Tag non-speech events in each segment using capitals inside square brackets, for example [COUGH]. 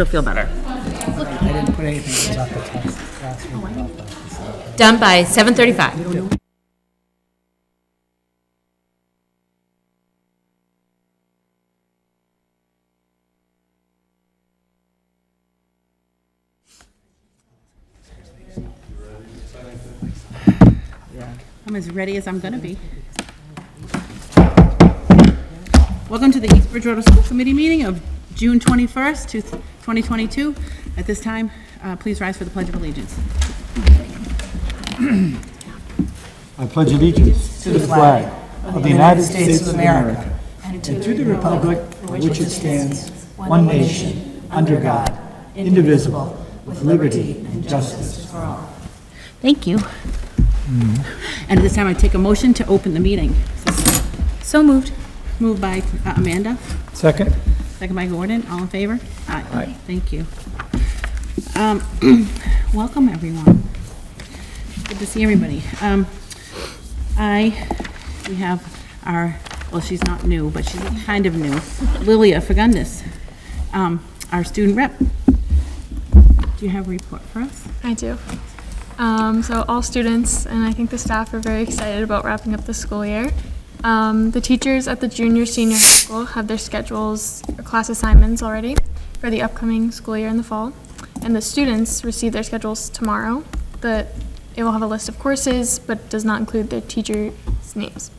she'll feel better. I didn't put anything about the test. Done by 7:35. I'm as ready as I'm gonna be. Welcome to the East Bridgewater School Committee meeting of June 21st, to 2022. At this time, uh, please rise for the Pledge of Allegiance. I pledge allegiance to the flag of the United States of America and to the republic for which it stands, one nation, under God, indivisible, with liberty and justice for all. Thank you. And at this time, I take a motion to open the meeting. So moved. Moved by uh, Amanda, Second? Second by Gordon, all in favor? Aye. Aye. Thank you. Um, [CLEARS THROAT] Welcome, everyone. Good to see everybody. Um, I, we have our, well, she's not new, but she's kind of new, Lilia Fagundes, um, our student rep. Do you have a report for us? I do. Um, so all students and I think the staff are very excited about wrapping up the school year. Um, the teachers at the junior senior high school have their schedules or class assignments already for the upcoming school year in the fall, and the students receive their schedules tomorrow. The it will have a list of courses, but does not include the teachers' names.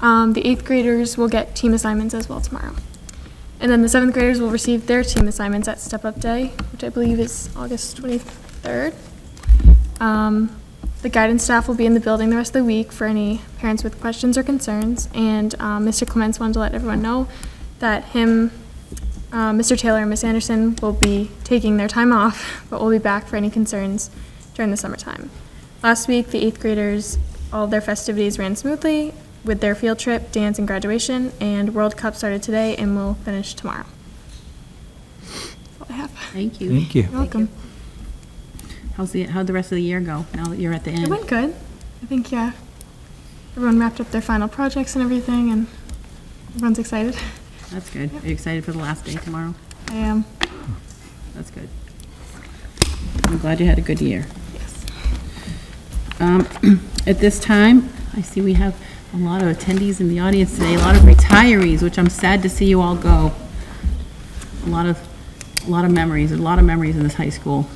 Um, the eighth graders will get team assignments as well tomorrow. And then the seventh graders will receive their team assignments at Step Up Day, which I believe is August 23rd. Um, the guidance staff will be in the building the rest of the week for any parents with questions or concerns. And um, Mr. Clements wanted to let everyone know that him, uh, Mr. Taylor, and Miss Anderson will be taking their time off, [LAUGHS] but will be back for any concerns during the summertime. Last week, the eighth graders, all their festivities ran smoothly with their field trip, dance, and graduation. And World Cup started today and will finish tomorrow. That's all I have. Thank you. Thank you. You're welcome. How's the, how'd the rest of the year go, now that you're at the end, It went good. I think, yeah. Everyone wrapped up their final projects and everything, and everyone's excited. That's good. Are you excited for the last day tomorrow? I am. That's good. I'm glad you had a good year. Yes. Um, [CLEARS THROAT] At this time, I see we have a lot of attendees in the audience today, a lot of retirees, which I'm sad to see you all go. A lot of, a lot of memories, a lot of memories in this high school.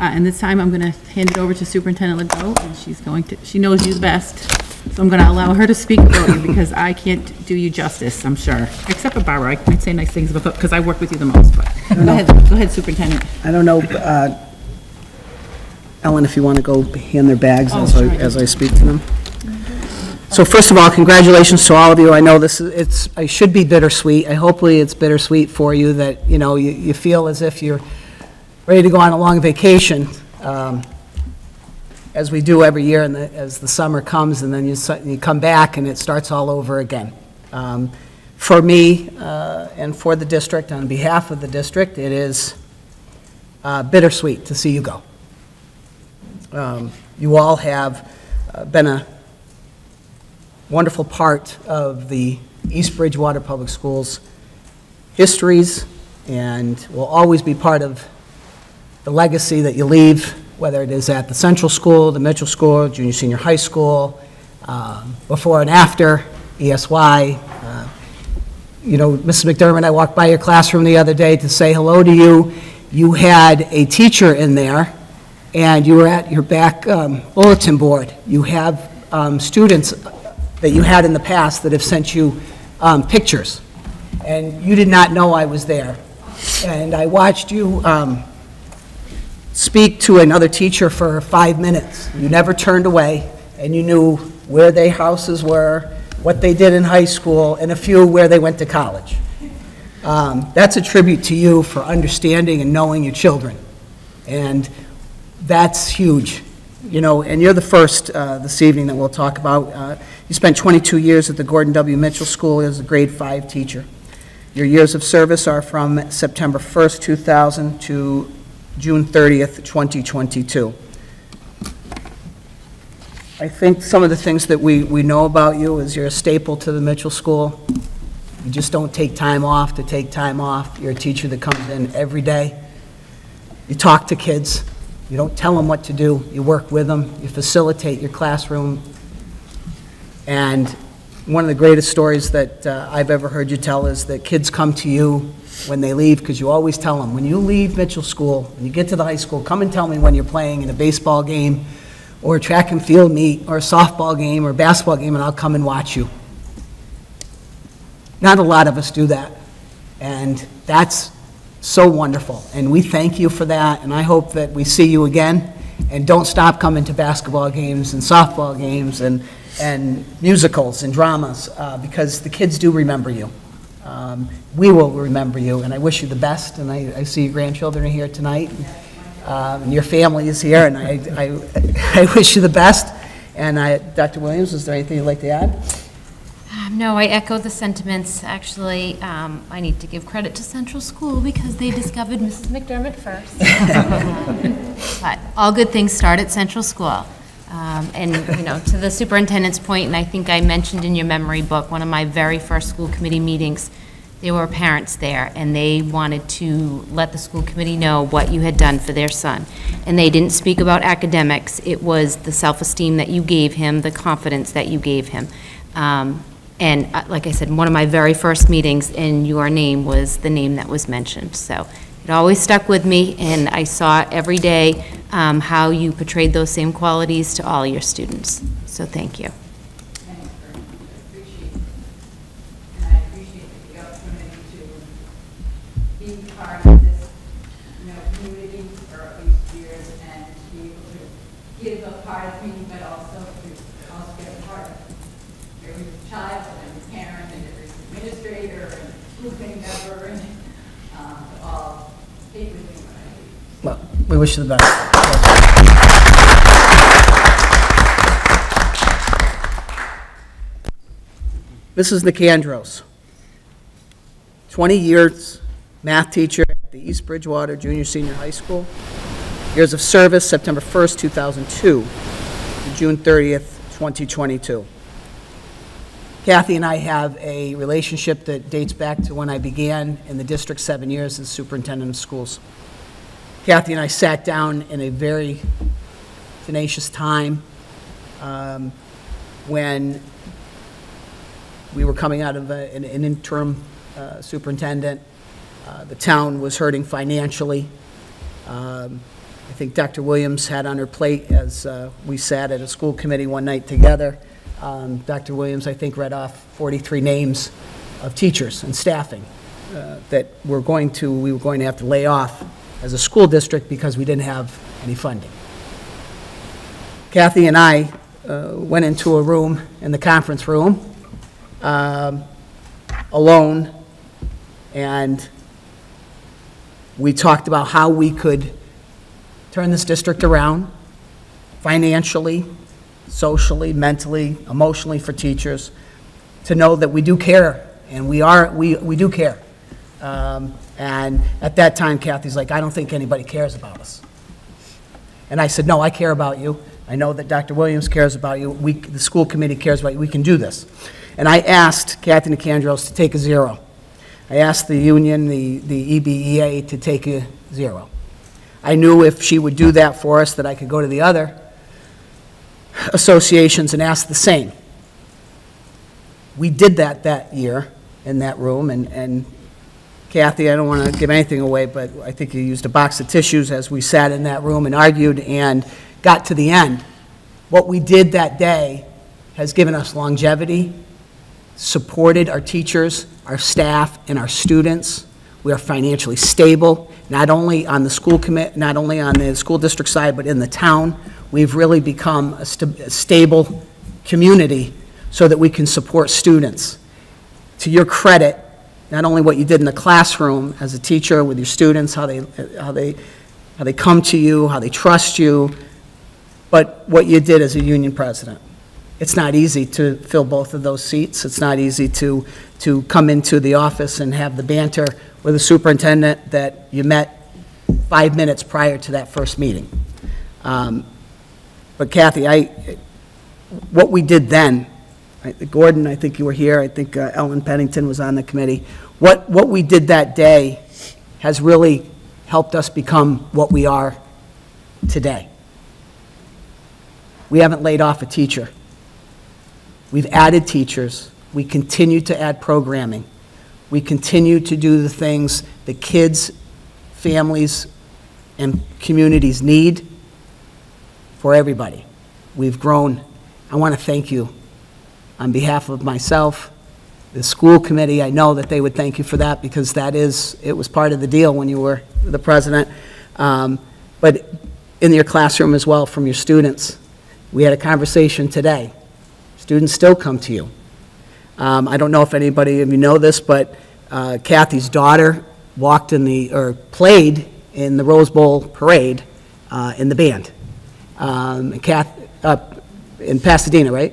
Uh, And this time, I'm going to hand it over to Superintendent Legault, and she's going to, she knows you the best, so I'm going to allow her to speak about you, because I can't do you justice, I'm sure. Except for Barbara, I might say nice things about, because I work with you the most, but, go ahead, go ahead, Superintendent. I don't know, uh, Ellen, if you want to go hand their bags as I, as I speak to them. So first of all, congratulations to all of you. I know this, is it's, I should be bittersweet. I hopefully it's bittersweet for you that, you know, you, you feel as if you're ready to go on a long vacation, um, as we do every year, and the, as the summer comes, and then you, you come back and it starts all over again. Um, For me, uh, and for the district, on behalf of the district, it is uh, bittersweet to see you go. Um, You all have uh, been a wonderful part of the East Bridgewater Public Schools histories, and will always be part of the legacy that you leave, whether it is at the Central School, the Mitchell School, junior, senior high school, um, before and after, ESY. uh, You know, Mrs. McDermott, I walked by your classroom the other day to say hello to you. You had a teacher in there, and you were at your back um, bulletin board. You have um, students that you had in the past that have sent you um, pictures, and you did not know I was there. And I watched you um, speak to another teacher for five minutes. You never turned away, and you knew where their houses were, what they did in high school, and a few where they went to college. Um, That's a tribute to you for understanding and knowing your children. And that's huge, you know, and you're the first uh, this evening that we'll talk about. Uh, You spent 22 years at the Gordon W. Mitchell School as a grade five teacher. Your years of service are from September 1st, 2000 to June 30th, 2022. I think some of the things that we, we know about you is you're a staple to the Mitchell School. You just don't take time off to take time off. You're a teacher that comes in every day You talk to kids, you don't tell them what to do, you work with them, you facilitate your classroom. And one of the greatest stories that uh, I've ever heard you tell is that kids come to you when they leave, because you always tell them, when you leave Mitchell School, when you get to the high school, come and tell me when you're playing in a baseball game, or a track and field meet, or a softball game, or a basketball game, and I'll come and watch you. Not a lot of us do that, and that's so wonderful, and we thank you for that, and I hope that we see you again, and don't stop coming to basketball games and softball games and, and musicals and dramas, uh, because the kids do remember you. Um, We will remember you, and I wish you the best, and I, I see your grandchildren are here tonight, um, and your family is here, and I, I, I [LAUGHS] wish you the best. And I, Dr. Williams, is there anything you'd like to add? Um, No, I echo the sentiments. Actually, um, I need to give credit to Central School because they discovered Mrs. McDermott first. [LAUGHS] But all good things start at Central School. Um, And, you know, to the superintendent's point, and I think I mentioned in your memory book, one of my very first school committee meetings, there were parents there, and they wanted to let the school committee know what you had done for their son. And they didn't speak about academics, it was the self-esteem that you gave him, the confidence that you gave him. Um, And uh, like I said, one of my very first meetings, and your name was the name that was mentioned. So it always stuck with me, and I saw every day um, how you portrayed those same qualities to all your students. So thank you. Thanks very much, I appreciate it. And I appreciate the opportunity to be part of this, you know, community for all these years and to be able to give a part of me, but also to also get a part of every child and every parent and every administrator and school committee member and, um, to all take with me when I leave. Well, we wish you the best. Mrs. Nicandros, 20 years math teacher at the East Bridgewater Junior Senior High School. Years of service, September 1st, 2002 to June 30th, 2022. Kathy and I have a relationship that dates back to when I began in the district seven years as superintendent of schools. Kathy and I sat down in a very tenacious time um, when we were coming out of a- an an interim uh, superintendent. Uh, The town was hurting financially. Um, I think Dr. Williams had on her plate, as uh, we sat at a school committee one night together, um, Dr. Williams, I think, read off 43 names of teachers and staffing uh, that we're going to, we were going to have to lay off as a school district because we didn't have any funding. Kathy and I uh, went into a room, in the conference room, um, alone, and we talked about how we could turn this district around financially, socially, mentally, emotionally for teachers, to know that we do care, and we are, we, we do care. Um, And at that time Kathy's like, I don't think anybody cares about us. And I said, no, I care about you. I know that Dr. Williams cares about you. We, the school committee cares about you. We can do this. And I asked Kathy Nicandros to take a zero. I asked the union, the, the EBEA, to take a zero. I knew if she would do that for us, that I could go to the other associations and ask the same. We did that that year in that room, and, and Kathy, I don't want to give anything away, but I think you used a box of tissues as we sat in that room and argued and got to the end. What we did that day has given us longevity, supported our teachers, our staff, and our students. We are financially stable, not only on the school commit, not only on the school district side, but in the town. We've really become a sta- a stable community so that we can support students. To your credit, not only what you did in the classroom as a teacher with your students, how they, how they, how they come to you, how they trust you, but what you did as a union president. It's not easy to fill both of those seats. It's not easy to, to come into the office and have the banter with a superintendent that you met five minutes prior to that first meeting. Um, But Kathy, I, what we did then, I- Gordon, I think you were here, I think uh, Ellen Pennington was on the committee. What, what we did that day has really helped us become what we are today. We haven't laid off a teacher. We've added teachers. We continue to add programming. We continue to do the things that kids, families, and communities need for everybody. We've grown. I want to thank you on behalf of myself, the school committee. I know that they would thank you for that because that is, it was part of the deal when you were the president. Um, But in your classroom as well from your students. We had a conversation today. Students still come to you. Um, I don't know if anybody of you know this, but uh, Kathy's daughter walked in the, or played in the Rose Bowl parade uh, in the band. Um, Kath, uh, in Pasadena, right?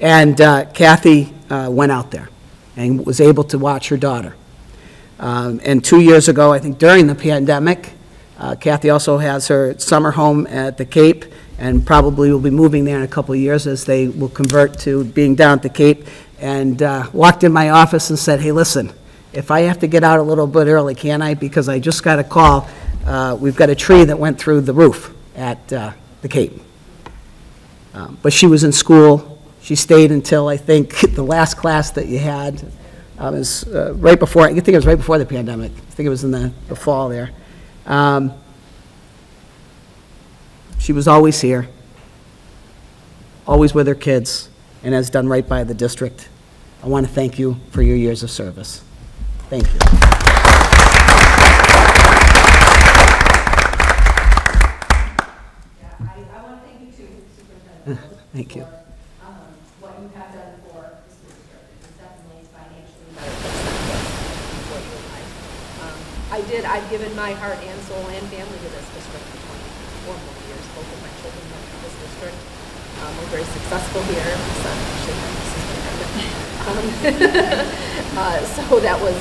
And uh, Kathy uh, went out there and was able to watch her daughter. Um, And two years ago, I think during the pandemic, uh, Kathy also has her summer home at the Cape, and probably will be moving there in a couple of years as they will convert to being down at the Cape, and uh, walked in my office and said, hey, listen, if I have to get out a little bit early, can I? Because I just got a call, uh, we've got a tree that went through the roof at uh, the Cape. Um, But she was in school, she stayed until, I think, [LAUGHS] the last class that you had, uh, was uh, right before, I think it was right before the pandemic, I think it was in the the fall there. Um, She was always here, always with her kids, and has done right by the district. I want to thank you for your years of service. Thank you. Yeah, I, I want to thank you [LAUGHS] too, Superintendent. Thank you. for, um, What you have done for the school district. It's definitely financially better place than it was before you arrived. Um, I did, I've given my heart and soul and family to this district for twenty-four more years. Both of my children went to this district. Um, we're very successful here. My son actually had this Um, [LAUGHS] uh, So that was,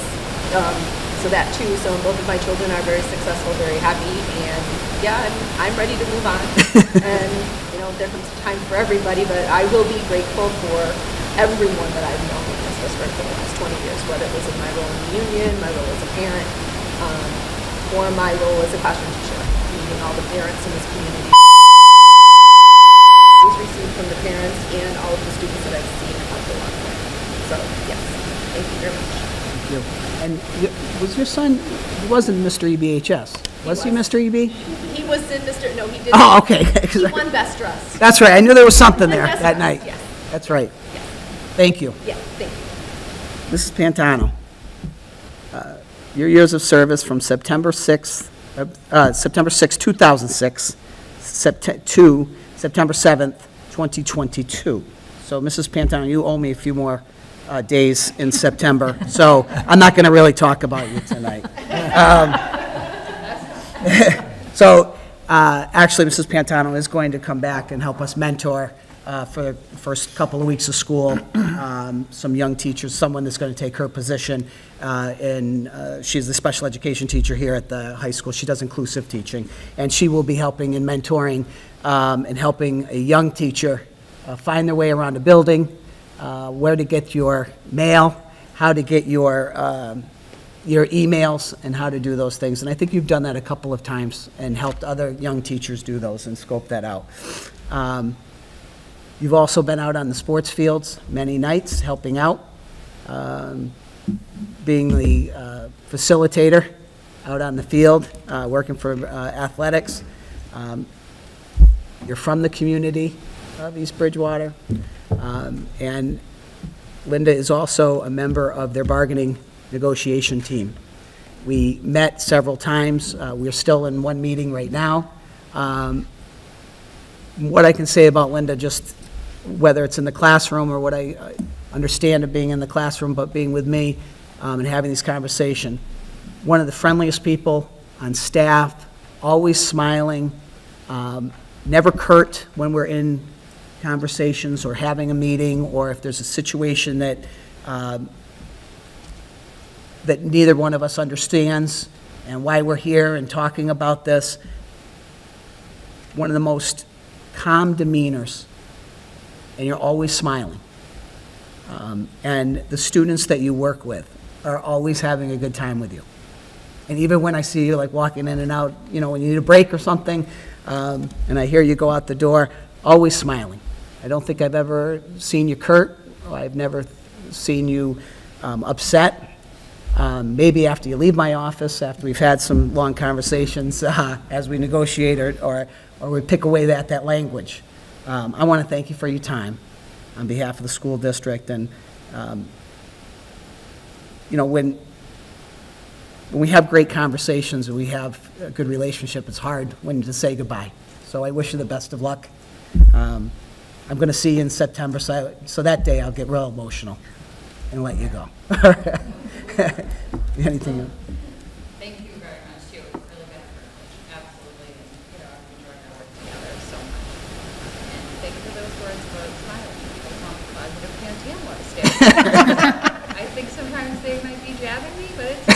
um, so that too, so both of my children are very successful, very happy, and yeah, I'm, I'm ready to move on. [LAUGHS] And, you know, there comes a time for everybody, but I will be grateful for everyone that I've known in this district for the last twenty years, whether it was in my role in the union, my role as a parent, um, or my role as a classroom teacher, meeting all the parents in this community. Always received from the parents and all of the students that I've seen up the way. So, yes, thank you very much. Thank You. And you- was your son, he wasn't Mr. EBHS? Was he was. Mr. EB? He was in Mr., no, he didn't. Oh, okay. [LAUGHS] He won best dressed. That's right, I knew there was something there that night. yes. That's right. Yes. Thank you. Yeah, thank you. Mrs. Pantano, uh, your years of service from September 6th, uh, uh, September 6th, 2006, Sept- to September 7th, 2022. So, Mrs. Pantano, you owe me a few more uh, days in September, [LAUGHS] so I'm not going to really talk about you tonight. Um, [LAUGHS] So, uh, actually, Mrs. Pantano is going to come back and help us mentor uh, for the first couple of weeks of school, [CLEARS THROAT] um, some young teachers, someone that's going to take her position, uh, and uh, she's the special education teacher here at the high school. She does inclusive teaching, and she will be helping and mentoring um, and helping a young teacher uh, find their way around a building, uh, where to get your mail, how to get your um, your emails and how to do those things. And I think you've done that a couple of times and helped other young teachers do those and scope that out. Um, You've also been out on the sports fields many nights, helping out, um, being the uh, facilitator out on the field, uh, working for uh, athletics. Um, You're from the community of East Bridgewater. Um, And Linda is also a member of their bargaining negotiation team. We met several times. Uh, We're still in one meeting right now. Um, What I can say about Linda, just whether it's in the classroom or what I uh, understand of being in the classroom, but being with me um, and having this conversation, one of the friendliest people on staff, always smiling, um, never curt when we're in conversations or having a meeting, or if there's a situation that, um, that neither one of us understands, and why we're here and talking about this. One of the most calm demeanors, and you're always smiling. Um, And the students that you work with are always having a good time with you. And even when I see you like walking in and out, you know, when you need a break or something, um, and I hear you go out the door, always smiling. I don't think I've ever seen you curt, I've never seen you um, upset. Um, Maybe after you leave my office, after we've had some long conversations, [LAUGHS] uh, as we negotiate or, or or we pick away that, that language. Um, I want to thank you for your time on behalf of the school district, and, um, you know, when, when we have great conversations and we have a good relationship, it's hard when to say goodbye. So I wish you the best of luck. Um, I'm going to see you in September, so, I- so that day I'll get real emotional and let you go. [LAUGHS] Anything? else? Thank you very much, too. It's really been a privilege, absolutely. And, you know, I've enjoyed our work together so much. And thank you for those words about smiling. People want positive Pantene stay. I think sometimes they might be jabbing me, but it's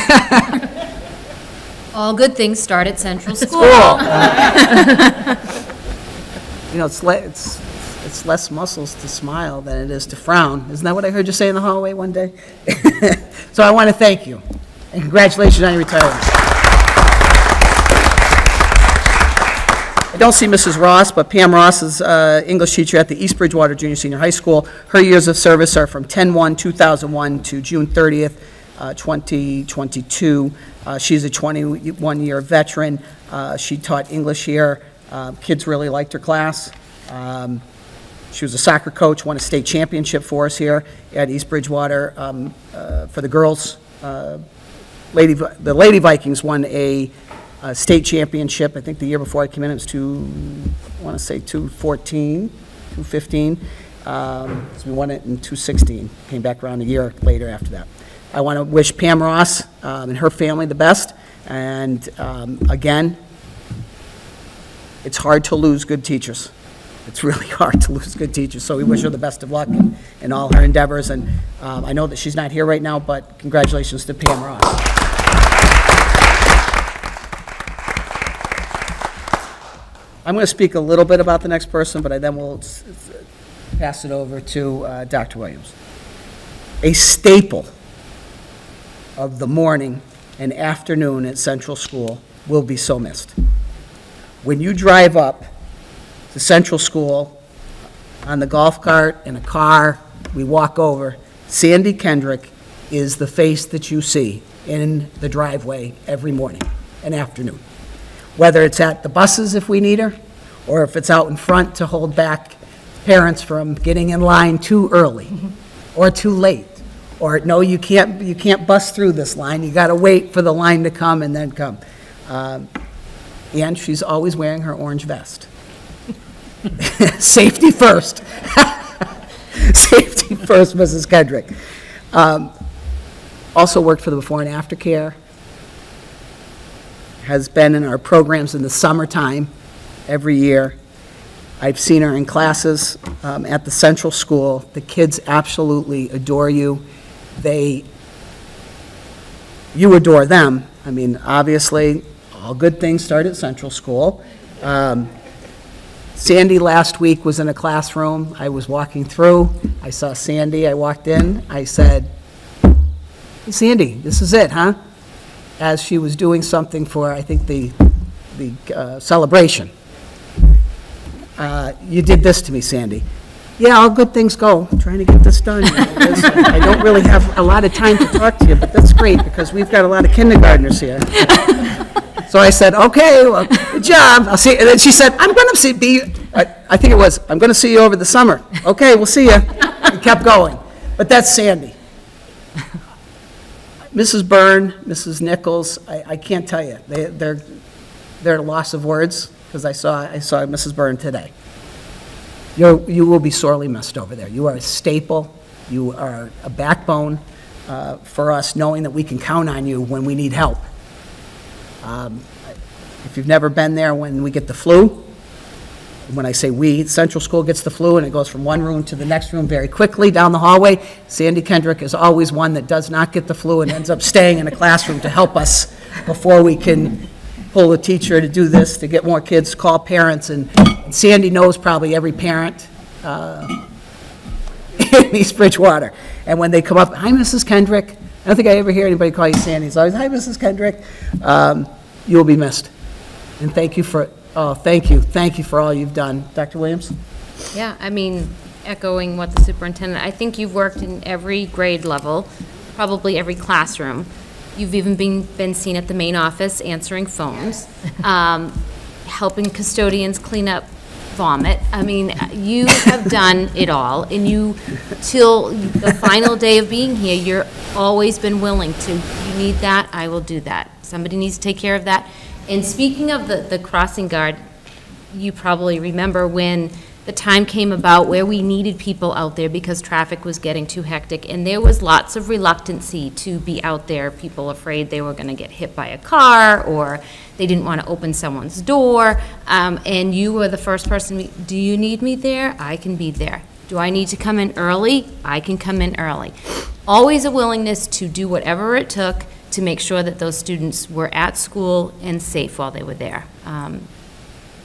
All good things start at Central School. [LAUGHS] You know, it's le, it's, it's less muscles to smile than it is to frown. Isn't that what I heard you say in the hallway one day? [LAUGHS] So I want to thank you, and congratulations on your retirement. Don't see Mrs. Ross, but Pam Ross is uh, English teacher at the East Bridgewater Junior Senior High School. Her years of service are from 10/1/2001 to June 30th, uh, 2022. Uh, She's a 21-year veteran. Uh, She taught English here. Uh, Kids really liked her class. Um, She was a soccer coach, won a state championship for us here at East Bridgewater um, uh, for the girls. Lady, the Lady Vikings won a uh, state championship, I think the year before I came in, it was two, I want to say 214, 215. Um, So we won it in 216, came back around a year later after that. I want to wish Pam Ross um, and her family the best, and um, again, it's hard to lose good teachers. It's [LAUGHS] really hard to lose good teachers, so we wish her the best of luck in, in all her endeavors, and um, I know that she's not here right now, but congratulations to Pam Ross. I'm going to speak a little bit about the next person, but I then will pass it over to uh, Dr. Williams. A staple of the morning and afternoon at Central School will be so missed. When you drive up to Central School on the golf cart, in a car, we walk over, Sandy Kendrick is the face that you see in the driveway every morning and afternoon. Whether it's at the buses if we need her, or if it's out in front to hold back parents from getting in line too early or too late. Or, no, you can't, you can't bust through this line, you gotta wait for the line to come and then come. Um, And she's always wearing her orange vest. [LAUGHS] Safety first. [LAUGHS] Safety first, Mrs. Kendrick. Um, Also worked for the before and after care. Has been in our programs in the summertime every year. I've seen her in classes um, at the central school. The kids absolutely adore you. They, you adore them. I mean, obviously, all good things start at central school. Um, Sandy last week was in a classroom. I was walking through. I saw Sandy. I walked in. I said, "Hey, Sandy, this is it, huh? As she was doing something for, I think, the, the uh, celebration. Uh, You did this to me, Sandy. Yeah, all good things go. I'm trying to get this done. I don't really have a lot of time to talk to you, but that's great because we've got a lot of kindergartners here. So I said, okay, well, good job. I'll see, and then she said, I'm going to see, be, I I think it was, I'm going to see you over the summer. Okay, we'll see you. And kept going. But that's Sandy. Mrs. Byrne, Mrs. Nichols, I, I can't tell you. They, they're, they're at a loss of words because I saw, I saw Mrs. Byrne today. You're, you will be sorely missed over there. You are a staple. You are a backbone uh, for us, knowing that we can count on you when we need help. Um, If you've never been there, when we get the flu, when I say we, Central School gets the flu, and it goes from one room to the next room very quickly down the hallway. Sandy Kendrick is always one that does not get the flu and ends up staying in a classroom to help us before we can pull a teacher to do this, to get more kids, call parents, and Sandy knows probably every parent uh, [LAUGHS] in East Bridgewater. And when they come up, hi, Mrs. Kendrick, I don't think I ever hear anybody call you Sandy. It's always, hi, Mrs. Kendrick. Um, You will be missed. And thank you for, oh, thank you, thank you for all you've done. Dr. Williams? Yeah, I mean, echoing what the superintendent, I think you've worked in every grade level, probably every classroom. You've even been, been seen at the main office answering phones, [LAUGHS] um, helping custodians clean up vomit. I mean, you have done it all, and you, till the final day of being here, you're always been willing to, you need that, I will do that. Somebody needs to take care of that. And speaking of the, the crossing guard, you probably remember when the time came about where we needed people out there because traffic was getting too hectic, and there was lots of reluctancy to be out there, people afraid they were gonna get hit by a car, or they didn't want to open someone's door, um, and you were the first person, do you need me there? I can be there. Do I need to come in early? I can come in early. Always a willingness to do whatever it took to make sure that those students were at school and safe while they were there. Um,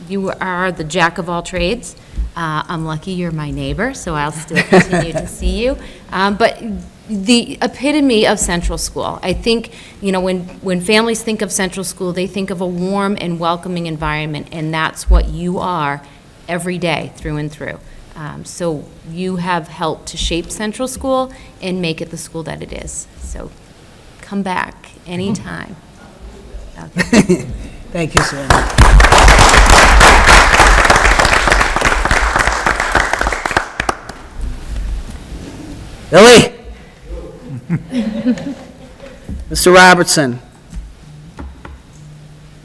you are the jack of all trades. Uh, I'm lucky you're my neighbor, so I'll still [LAUGHS] continue to see you. Um, But the epitome of Central School, I think, you know, when, when families think of Central School, they think of a warm and welcoming environment, and that's what you are every day, through and through. Um, So you have helped to shape Central School and make it the school that it is. So come back anytime. Okay. [LAUGHS] Thank you, Sandy. Billy? Mr. Robertson?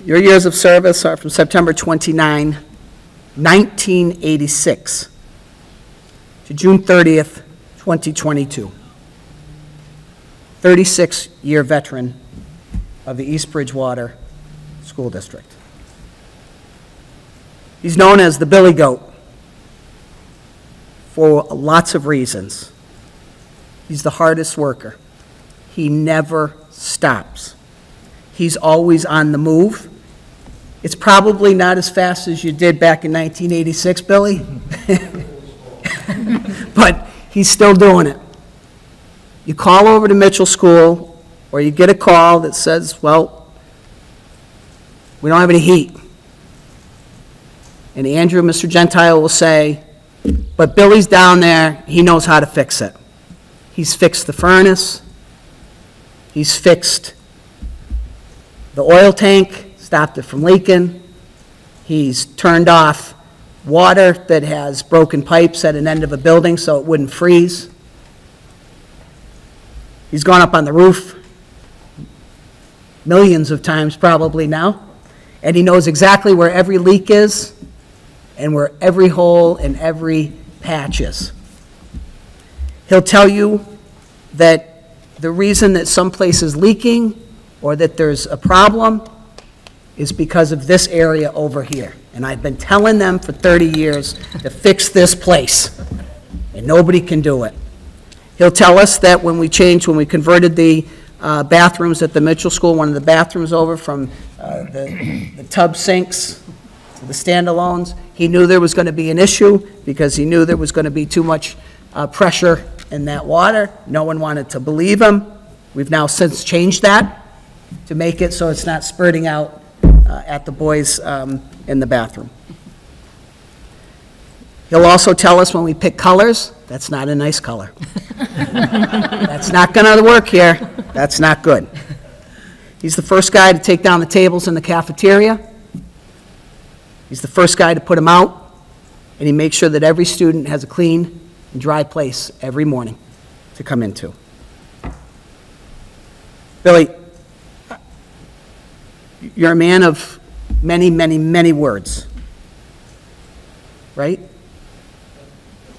Your years of service are from September 29, 1986 to June 30th, 2022. 36-year veteran of the East Bridgewater School District. He's known as the Billy Goat for lots of reasons. He's the hardest worker. He never stops. He's always on the move. It's probably not as fast as you did back in 1986, Billy, [LAUGHS] but he's still doing it. You call over to Mitchell School, or you get a call that says, well, we don't have any heat. And Andrew, Mr. Gentile will say, but Billy's down there, he knows how to fix it. He's fixed the furnace, he's fixed the oil tank, stopped it from leaking, he's turned off water that has broken pipes at an end of a building so it wouldn't freeze. He's gone up on the roof millions of times probably now, and he knows exactly where every leak is and where every hole and every patch is. He'll tell you that the reason that some place is leaking or that there's a problem is because of this area over here. And I've been telling them for 30 years to fix this place, and nobody can do it. He'll tell us that when we changed, when we converted the uh, bathrooms at the Mitchell School, one of the bathrooms over from uh, the the tub sinks to the standalones, he knew there was going to be an issue because he knew there was going to be too much uh, pressure in that water. No one wanted to believe him. We've now since changed that to make it so it's not spurting out uh, at the boys um, in the bathroom. He'll also tell us when we pick colors, that's not a nice color. [LAUGHS] That's not going to work here. That's not good. He's the first guy to take down the tables in the cafeteria. He's the first guy to put them out, and he makes sure that every student has a clean and dry place every morning to come into. Billy, you're a man of many, many, many words, right?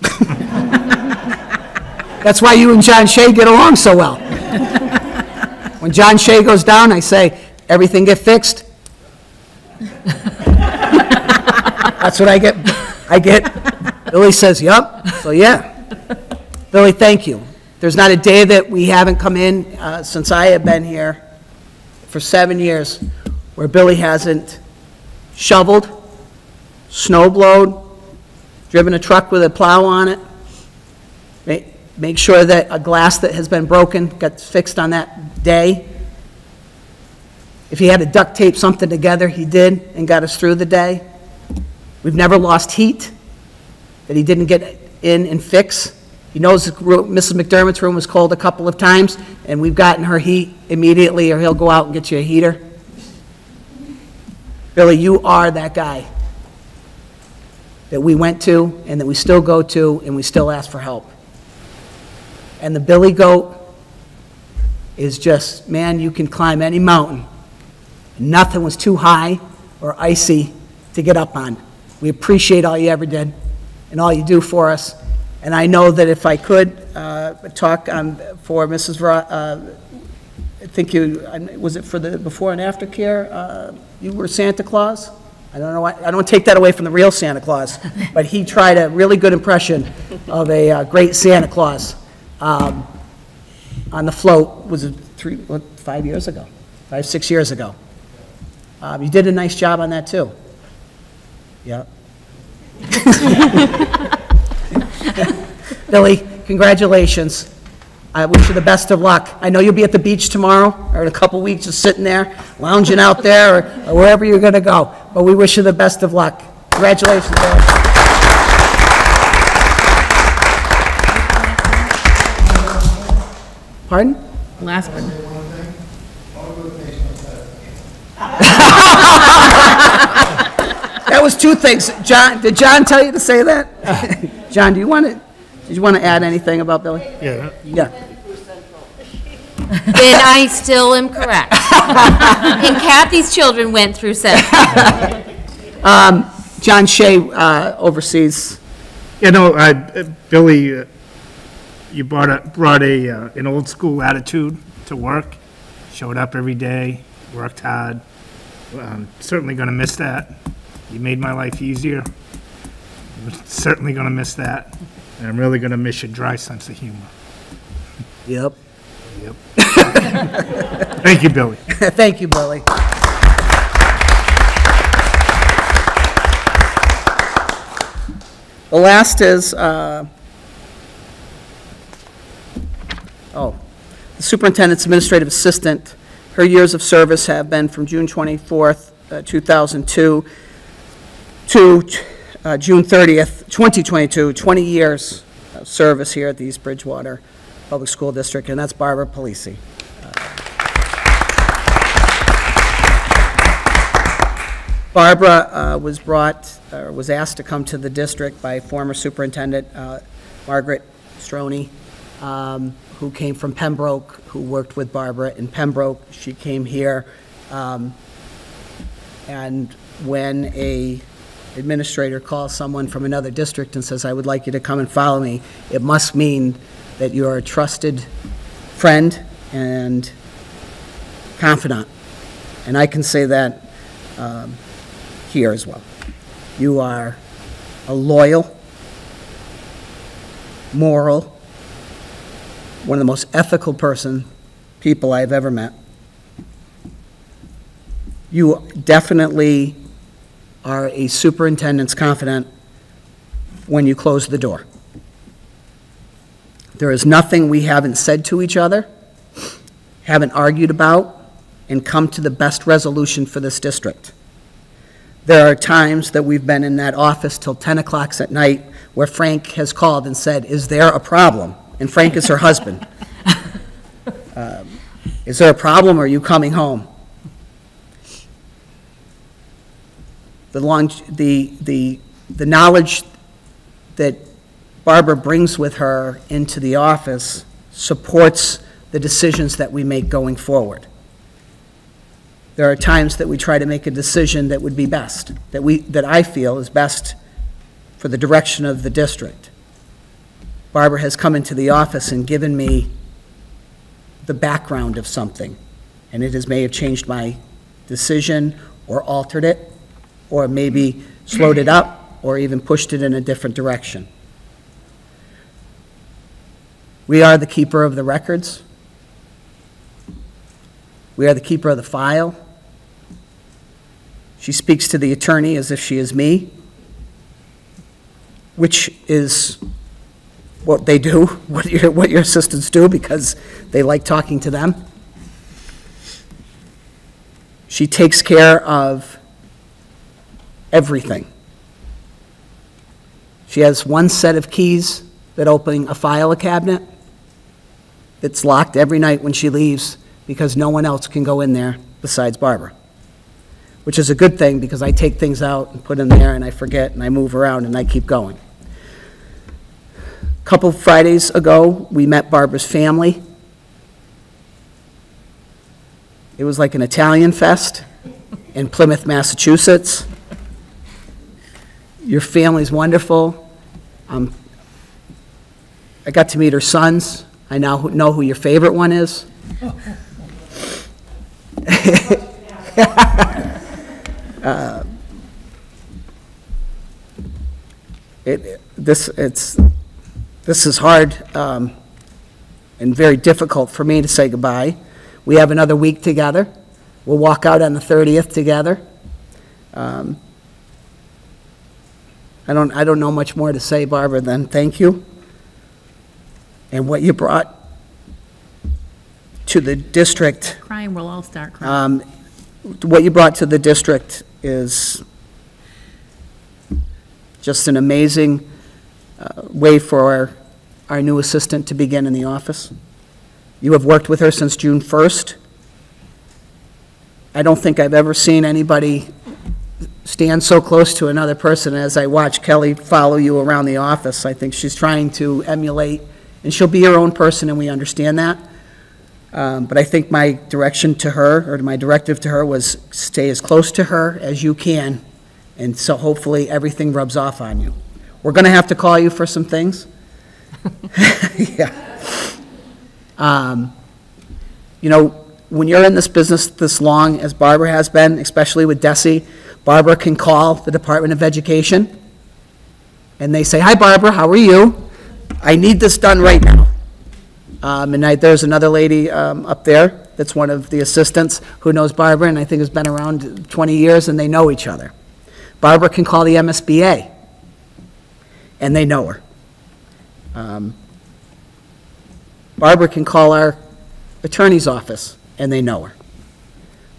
[LAUGHS] That's why you and John Shea get along so well. When John Shea goes down, I say, everything get fixed? That's what I get, I get, Billy says, yup, so yeah. Billy, thank you. There's not a day that we haven't come in, uh, since I have been here for seven years, where Billy hasn't shoveled, snow blowed, driven a truck with a plow on it, ma- make sure that a glass that has been broken gets fixed on that day. If he had to duct tape something together, he did and got us through the day. We've never lost heat that he didn't get in and fix. He knows Mrs. McDermott's room was cold a couple of times, and we've gotten her heat immediately, or he'll go out and get you a heater. Billy, you are that guy that we went to, and that we still go to, and we still ask for help. And the Billy Goat is just, man, you can climb any mountain. Nothing was too high or icy to get up on. We appreciate all you ever did and all you do for us. And I know that if I could uh, talk um, for Mrs. Ro, uh, I think you, was it for the before and after care? uh, You were Santa Claus? I don't know, why- I don't take that away from the real Santa Claus, [LAUGHS] but he tried a really good impression of a uh, great Santa Claus um, on the float, was it three, what, five years ago? Five, six years ago. Um, You did a nice job on that, too. Yeah. [LAUGHS] [LAUGHS] Billy, congratulations. I wish you the best of luck. I know you'll be at the beach tomorrow, or in a couple weeks, just sitting there, lounging out there, or- or wherever you're going to go. But we wish you the best of luck. Congratulations, Billy. Pardon? Last one. [LAUGHS] That was two things. John, did John tell you to say that? [LAUGHS] John, do you want to, did you want to add anything about Billy? Yeah, Yeah. [LAUGHS] Then I still am correct. [LAUGHS] And Kathy's children went through Central. [LAUGHS] John Shea uh, oversees, you know, I- uh, Billy, uh, you brought a, brought a, uh, an old school attitude to work, showed up every day, worked hard. I'm certainly gonna miss that. You made my life easier. I'm Certainly gonna miss that. And I'm really gonna miss your dry sense of humor. yep. Yep. [LAUGHS] Thank you, Billy. [LAUGHS] Thank you, Billy. The last is, uh, oh, the superintendent's administrative assistant. Her years of service have been from June 24th, uh, 2002 to uh, June 30th, 2022, 20 years of service here at the East Bridgewater Public School District, and that's Barbara Polisi. Barbara uh, was brought, or was asked to come to the district by former Superintendent uh, Margaret Stroney, um, who came from Pembroke, who worked with Barbara in Pembroke. She came here, um, and when a administrator calls someone from another district and says, "I would like you to come and follow me," it must mean that you're a trusted friend and confidant. And I can say that um, here as well. You are a loyal, moral, one of the most ethical person, people I've ever met. You definitely are a superintendent's confidant when you close the door. There is nothing we haven't said to each other, haven't argued about, and come to the best resolution for this district. There are times that we've been in that office till 10 o'clock at night where Frank has called and said, "Is there a problem?" And Frank is her husband. [LAUGHS] Um, Is there a problem, or are you coming home? The long, the, the, the knowledge that Barbara brings with her into the office supports the decisions that we make going forward. There are times that we try to make a decision that would be best, that we, that I feel is best for the direction of the district. Barbara has come into the office and given me the background of something, and it has may have changed my decision, or altered it, or maybe slowed it up, or even pushed it in a different direction. We are the keeper of the records. We are the keeper of the file. She speaks to the attorney as if she is me, which is what they do, [LAUGHS] what your, what your assistants do, because they like talking to them. She takes care of everything. She has one set of keys that open a file cabinet. It's locked every night when she leaves because no one else can go in there besides Barbara. Which is a good thing because I take things out and put in there and I forget and I move around and I keep going. A couple Fridays ago, we met Barbara's family. It was like an Italian fest in Plymouth, Massachusetts. Your family's wonderful. Um, I got to meet her sons. I now know who your favorite one is. [LAUGHS] Uh, It, this, it's, this is hard um, and very difficult for me to say goodbye. We have another week together. We'll walk out on the 30th together. Um, I don't, I don't know much more to say, Barbara, than thank you. And what you brought to the district, Crying, we'll all start crying. um, what you brought to the district is just an amazing uh, way for our, our new assistant to begin in the office. You have worked with her since June 1st. I don't think I've ever seen anybody stand so close to another person as I watch Kelly follow you around the office. I think she's trying to emulate, and she'll be her own person, and we understand that. Um, But I think my direction to her, or my directive to her, was stay as close to her as you can, and so hopefully everything rubs off on you. We're going to have to call you for some things. [LAUGHS] Yeah. Um, You know, when you're in this business this long, as Barbara has been, especially with DESE, Barbara can call the Department of Education, and they say, "Hi, Barbara, how are you? I need this done right now." Um, And I, there's another lady um, up there that's one of the assistants who knows Barbara, and I think has been around 20 years, and they know each other. Barbara can call the MSBA, and they know her. Um, Barbara can call our attorney's office, and they know her.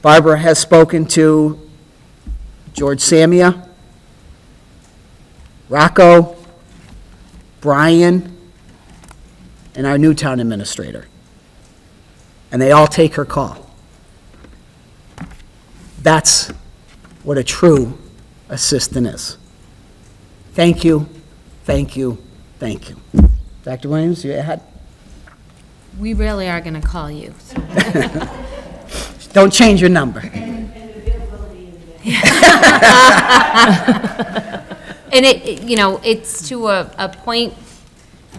Barbara has spoken to George Samia, Rocco, Brian, and our new town administrator. And they all take her call. That's what a true assistant is. Thank you, thank you, thank you. Dr. Williams, you had, We really are going to call you. so- [LAUGHS] don't change your number. [LAUGHS] And it, it- you know, it's to a, a point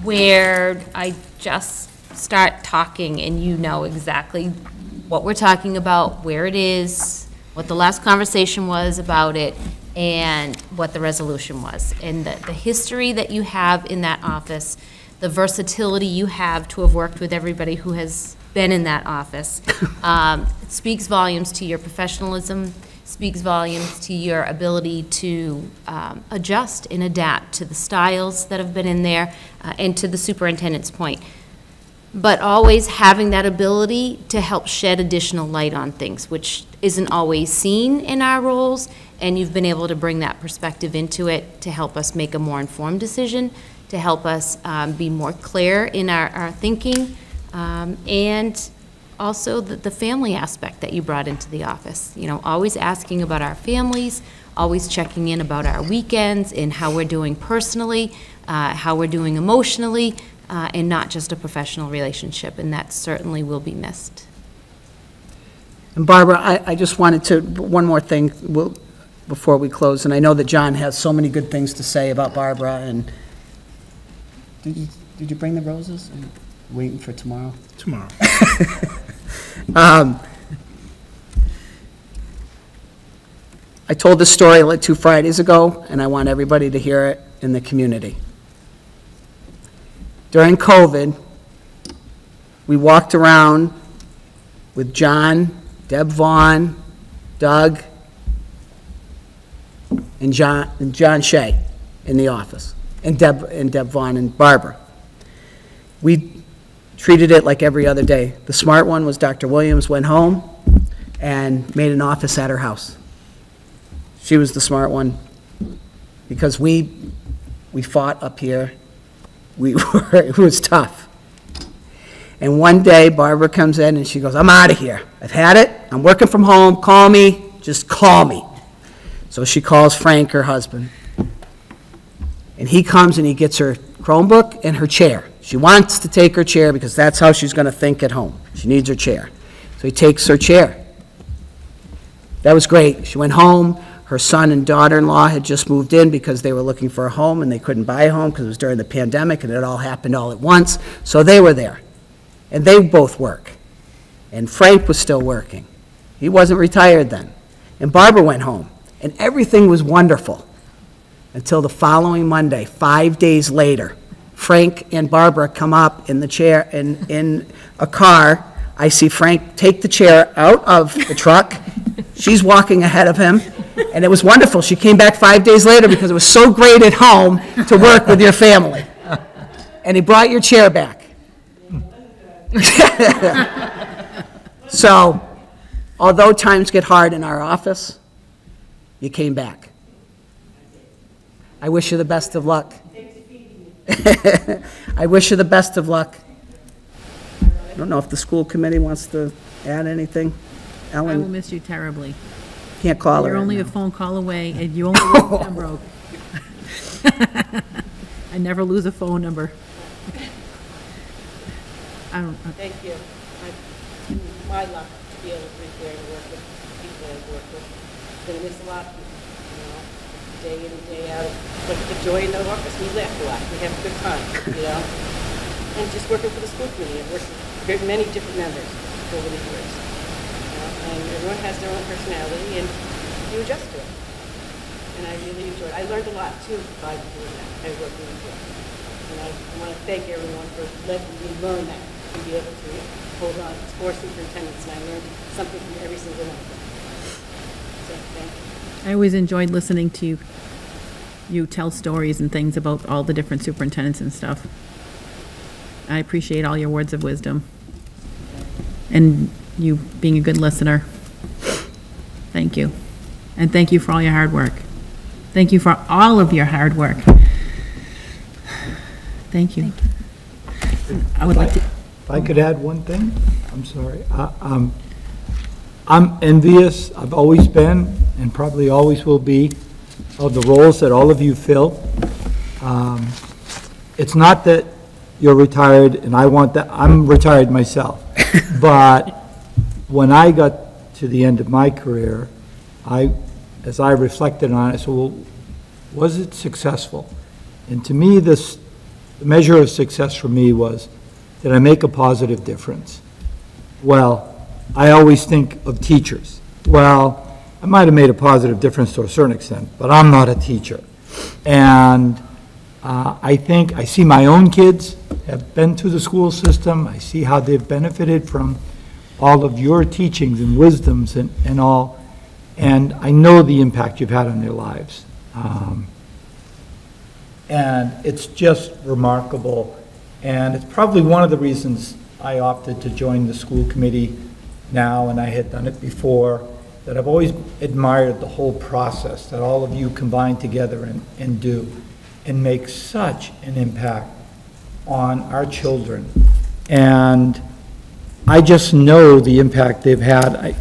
where I just start talking and you know exactly what we're talking about, where it is, what the last conversation was about it, and what the resolution was. And the, the history that you have in that office, the versatility you have to have worked with everybody who has been in that office, [LAUGHS] um, it speaks volumes to your professionalism, speaks volumes to your ability to um, adjust and adapt to the styles that have been in there, uh, and to the superintendent's point. But always having that ability to help shed additional light on things, which isn't always seen in our roles, and you've been able to bring that perspective into it to help us make a more informed decision, to help us um, be more clear in our, our thinking, um, and also the, the family aspect that you brought into the office. You know, always asking about our families, always checking in about our weekends and how we're doing personally, uh, how we're doing emotionally, uh, and not just a professional relationship, and that certainly will be missed. And Barbara, I, I just wanted to, one more thing, we'll- before we close, and I know that John has so many good things to say about Barbara, and, did you, did you bring the roses? Waiting for tomorrow? Tomorrow. [LAUGHS] Um, I told this story like two Fridays ago, and I want everybody to hear it in the community. During COVID, we walked around with John, Deb Vaughn, Doug, and John, and John Shea in the office, and Deb, and Deb Vaughn and Barbara. we treated it like every other day. The smart one was Dr. Williams went home and made an office at her house. She was the smart one, because we, we fought up here. We [LAUGHS] were, it was tough. And one day Barbara comes in and she goes, I'm out of here. I've had it. I'm working from home. Call me. Just call me. So she calls Frank, her husband. And he comes and he gets her Chromebook and her chair. She wants to take her chair because that's how she's going to think at home. She needs her chair. So he takes her chair. That was great. She went home. Her son and daughter-in-law had just moved in because they were looking for a home and they couldn't buy a home because it was during the pandemic and it all happened all at once. So they were there. And they both work. And Frank was still working. He wasn't retired then. And Barbara went home. And everything was wonderful until the following Monday, five days later. Frank and Barbara come up in the chair, in, in a car. I see Frank take the chair out of the truck. She's walking ahead of him, and it was wonderful. She came back five days later because it was so great at home to work with your family. And he brought your chair back. [LAUGHS] So, although times get hard in our office, you came back. I wish you the best of luck. [LAUGHS] I wish you the best of luck. I don't know if the school committee wants to add anything. Ellen? I will Ellen, miss you terribly. can't call her. You're right only a now. phone call away, [LAUGHS] and you only live in Pembroke. I never lose a phone number. I don't, uh, Thank you. I- My luck to be able to be there and work with people I've worked with. Gonna miss a lot, you know, day in and day out. But the joy in the office, we laugh a lot, we have a good time, you know? And just working for the school committee, I've worked with many different members over the years. you know, And everyone has their own personality and you adjust to it. And I really enjoyed, it. I learned a lot too by doing that. I worked really well. And I want to thank everyone for letting me learn that and be able to hold on. It's four superintendents, and I learned something from every single one of them. So, thank you. I always enjoyed listening to you, you tell stories and things about all the different superintendents and stuff. I appreciate all your words of wisdom. And you being a good listener. Thank you. And thank you for all your hard work. Thank you for all of your hard work. Thank you. I would like to, If I could add one thing, I'm sorry. I- um, I'm envious, I've always been, and probably always will be, of the roles that all of you fill. Um, It's not that you're retired, and I want that, I'm retired myself. [LAUGHS] But when I got to the end of my career, I, as I reflected on it, I said, well, was it successful? And to me, this, the measure of success for me was, did I make a positive difference? Well, I always think of teachers. Well, I might have made a positive difference to a certain extent, but I'm not a teacher. And uh, I think, I see my own kids have been through the school system, I see how they've benefited from all of your teachings and wisdoms and, and all, and I know the impact you've had on their lives. Um, and it's just remarkable. And it's probably one of the reasons I opted to join the school committee now, and I had done it before, that I've always admired the whole process that all of you combine together and, and do, and make such an impact on our children. And I just know the impact they've had. I-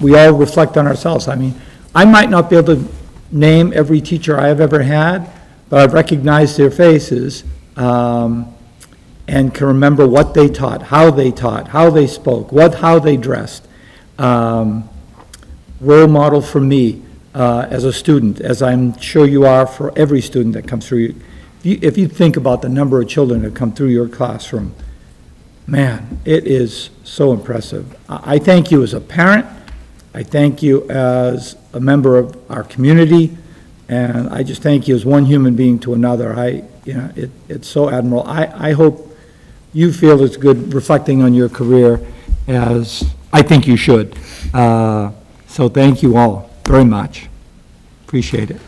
We all reflect on ourselves. I mean, I might not be able to name every teacher I have ever had, but I've recognized their faces um, and can remember what they taught, how they taught, how they spoke, what, how they dressed. Um, Role model for me uh, as a student, as I'm sure you are for every student that comes through. If you- If you think about the number of children that come through your classroom, Man, it is so impressive. I I thank you as a parent, I thank you as a member of our community, and I just thank you as one human being to another. I, you know, it, it's so admirable. I, I hope you feel as good reflecting on your career as I think you should. Uh, So thank you all very much. Appreciate it.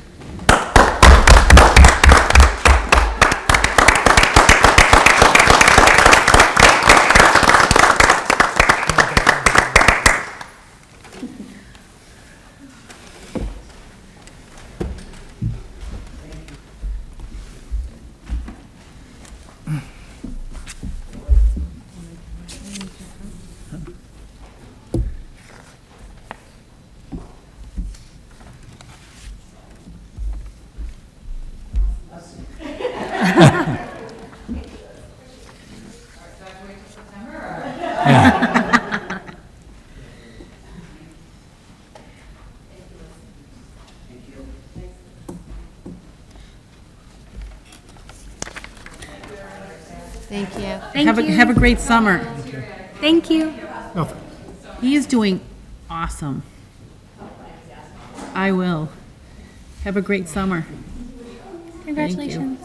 Thank you. Thank Have a, you. have a great summer. Thank you. Oh. He is doing awesome. I will. Have a great summer. Congratulations.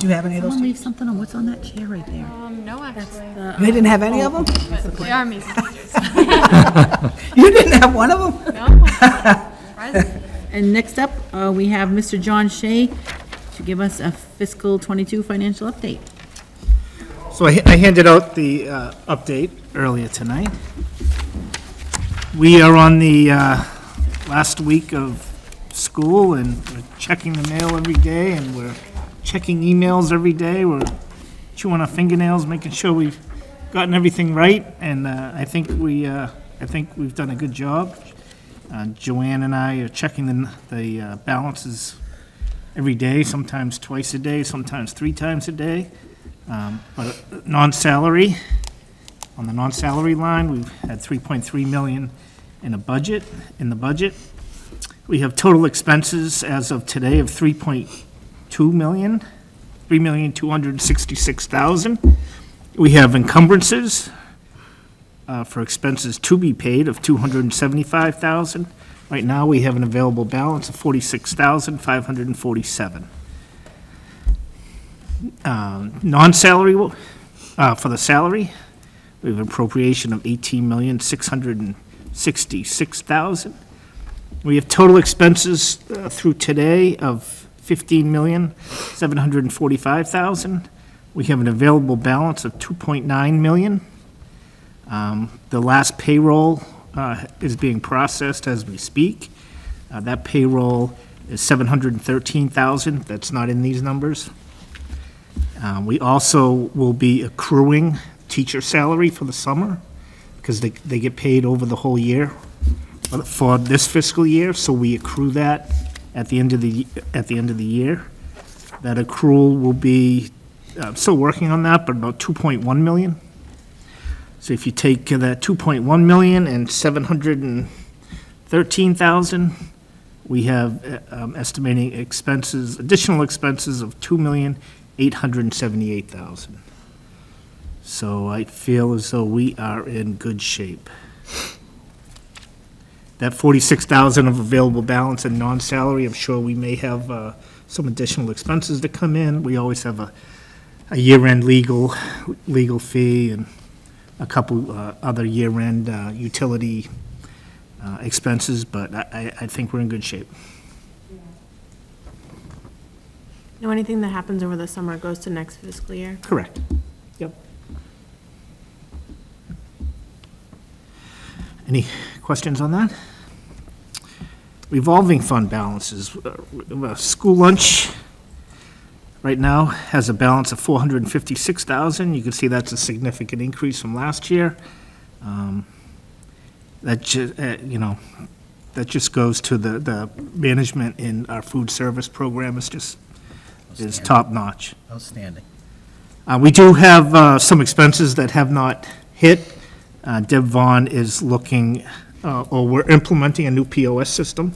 Did you have any of those? Someone leave something on, what's on that chair right there? Um, no, actually. You didn't have any of them? They are me. [LAUGHS] [LAUGHS] You didn't have one of them? No. Surprising. [LAUGHS] And next up, uh, we have Mr. John Shea to give us a fiscal '22 financial update. So I I handed out the uh, update earlier tonight. We are on the uh, last week of school, and we're checking the mail every day, and we're checking emails every day. We're chewing our fingernails, making sure we've gotten everything right, and uh, I think we, uh, I think we've done a good job. Uh, Joanne and I are checking the the uh, balances every day, sometimes twice a day, sometimes three times a day. Um, But non-salary, on the non-salary line, we've had 3.3 million in a budget, in the budget. We have total expenses as of today of 3.2 million, 3,266,000. We have encumbrances uh, for expenses to be paid of 275,000. Right now, we have an available balance of 46,547 um, non-salary, uh, for the salary, we have an appropriation of eighteen million, six hundred sixty-six thousand. We have total expenses uh, through today of fifteen million, seven hundred and forty-five thousand. We have an available balance of two point nine million. Um, The last payroll uh, is being processed as we speak. Uh, That payroll is seven hundred and thirteen thousand, that's not in these numbers. Uh, We also will be accruing teacher salary for the summer, because they, they get paid over the whole year for- for this fiscal year, so we accrue that at the end of the, at the end of the year. That accrual will be, I'm still working on that, but about 2.1 million. So if you take that 2.1 million and 713,000, we have uh, um, estimating expenses, additional expenses of 2,878,000. So I feel as though we are in good shape. That 46,000 of available balance and non-salary, I'm sure we may have uh, some additional expenses to come in. We always have a, a year-end legal, legal fee and a couple uh, other year-end uh, utility uh, expenses, but I, I I think we're in good shape. No, anything that happens over the summer goes to next fiscal year. Correct. Yep. Any questions on that? Revolving fund balances. Uh, uh, School lunch right now has a balance of 456,000. You can see that's a significant increase from last year. Um, That ju, uh, you know, that just goes to the, the management in our food service program is just, is top-notch. Outstanding. Uh, We do have uh, some expenses that have not hit. Uh, Deb Vaughn is looking, uh, or we're implementing a new POS system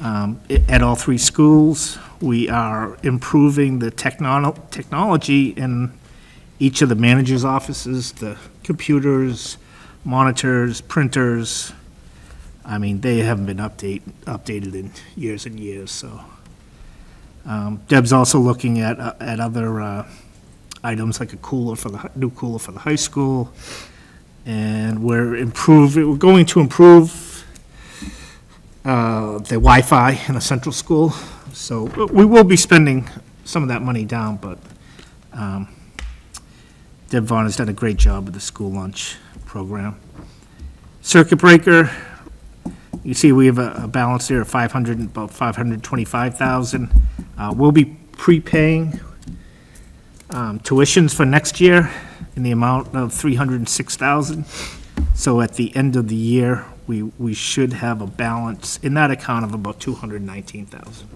um, at all three schools. We are improving the technol- technology in each of the managers' offices, the computers, monitors, printers. I mean, they haven't been update, updated in years and years, so. Um, Deb's also looking at, uh, at other uh, items like a cooler for the, new cooler for the high school. And we're improving, we're going to improve uh, the Wi-Fi in the central school. So we will be spending some of that money down, but um, Deb Vaughn has done a great job with the school lunch program. Circuit breaker, you see we have a a balance there of 500, and- about 525,000. Uh, We'll be prepaying um, tuitions for next year in the amount of 306,000. So at the end of the year, we, we should have a balance in that account of about 219,000.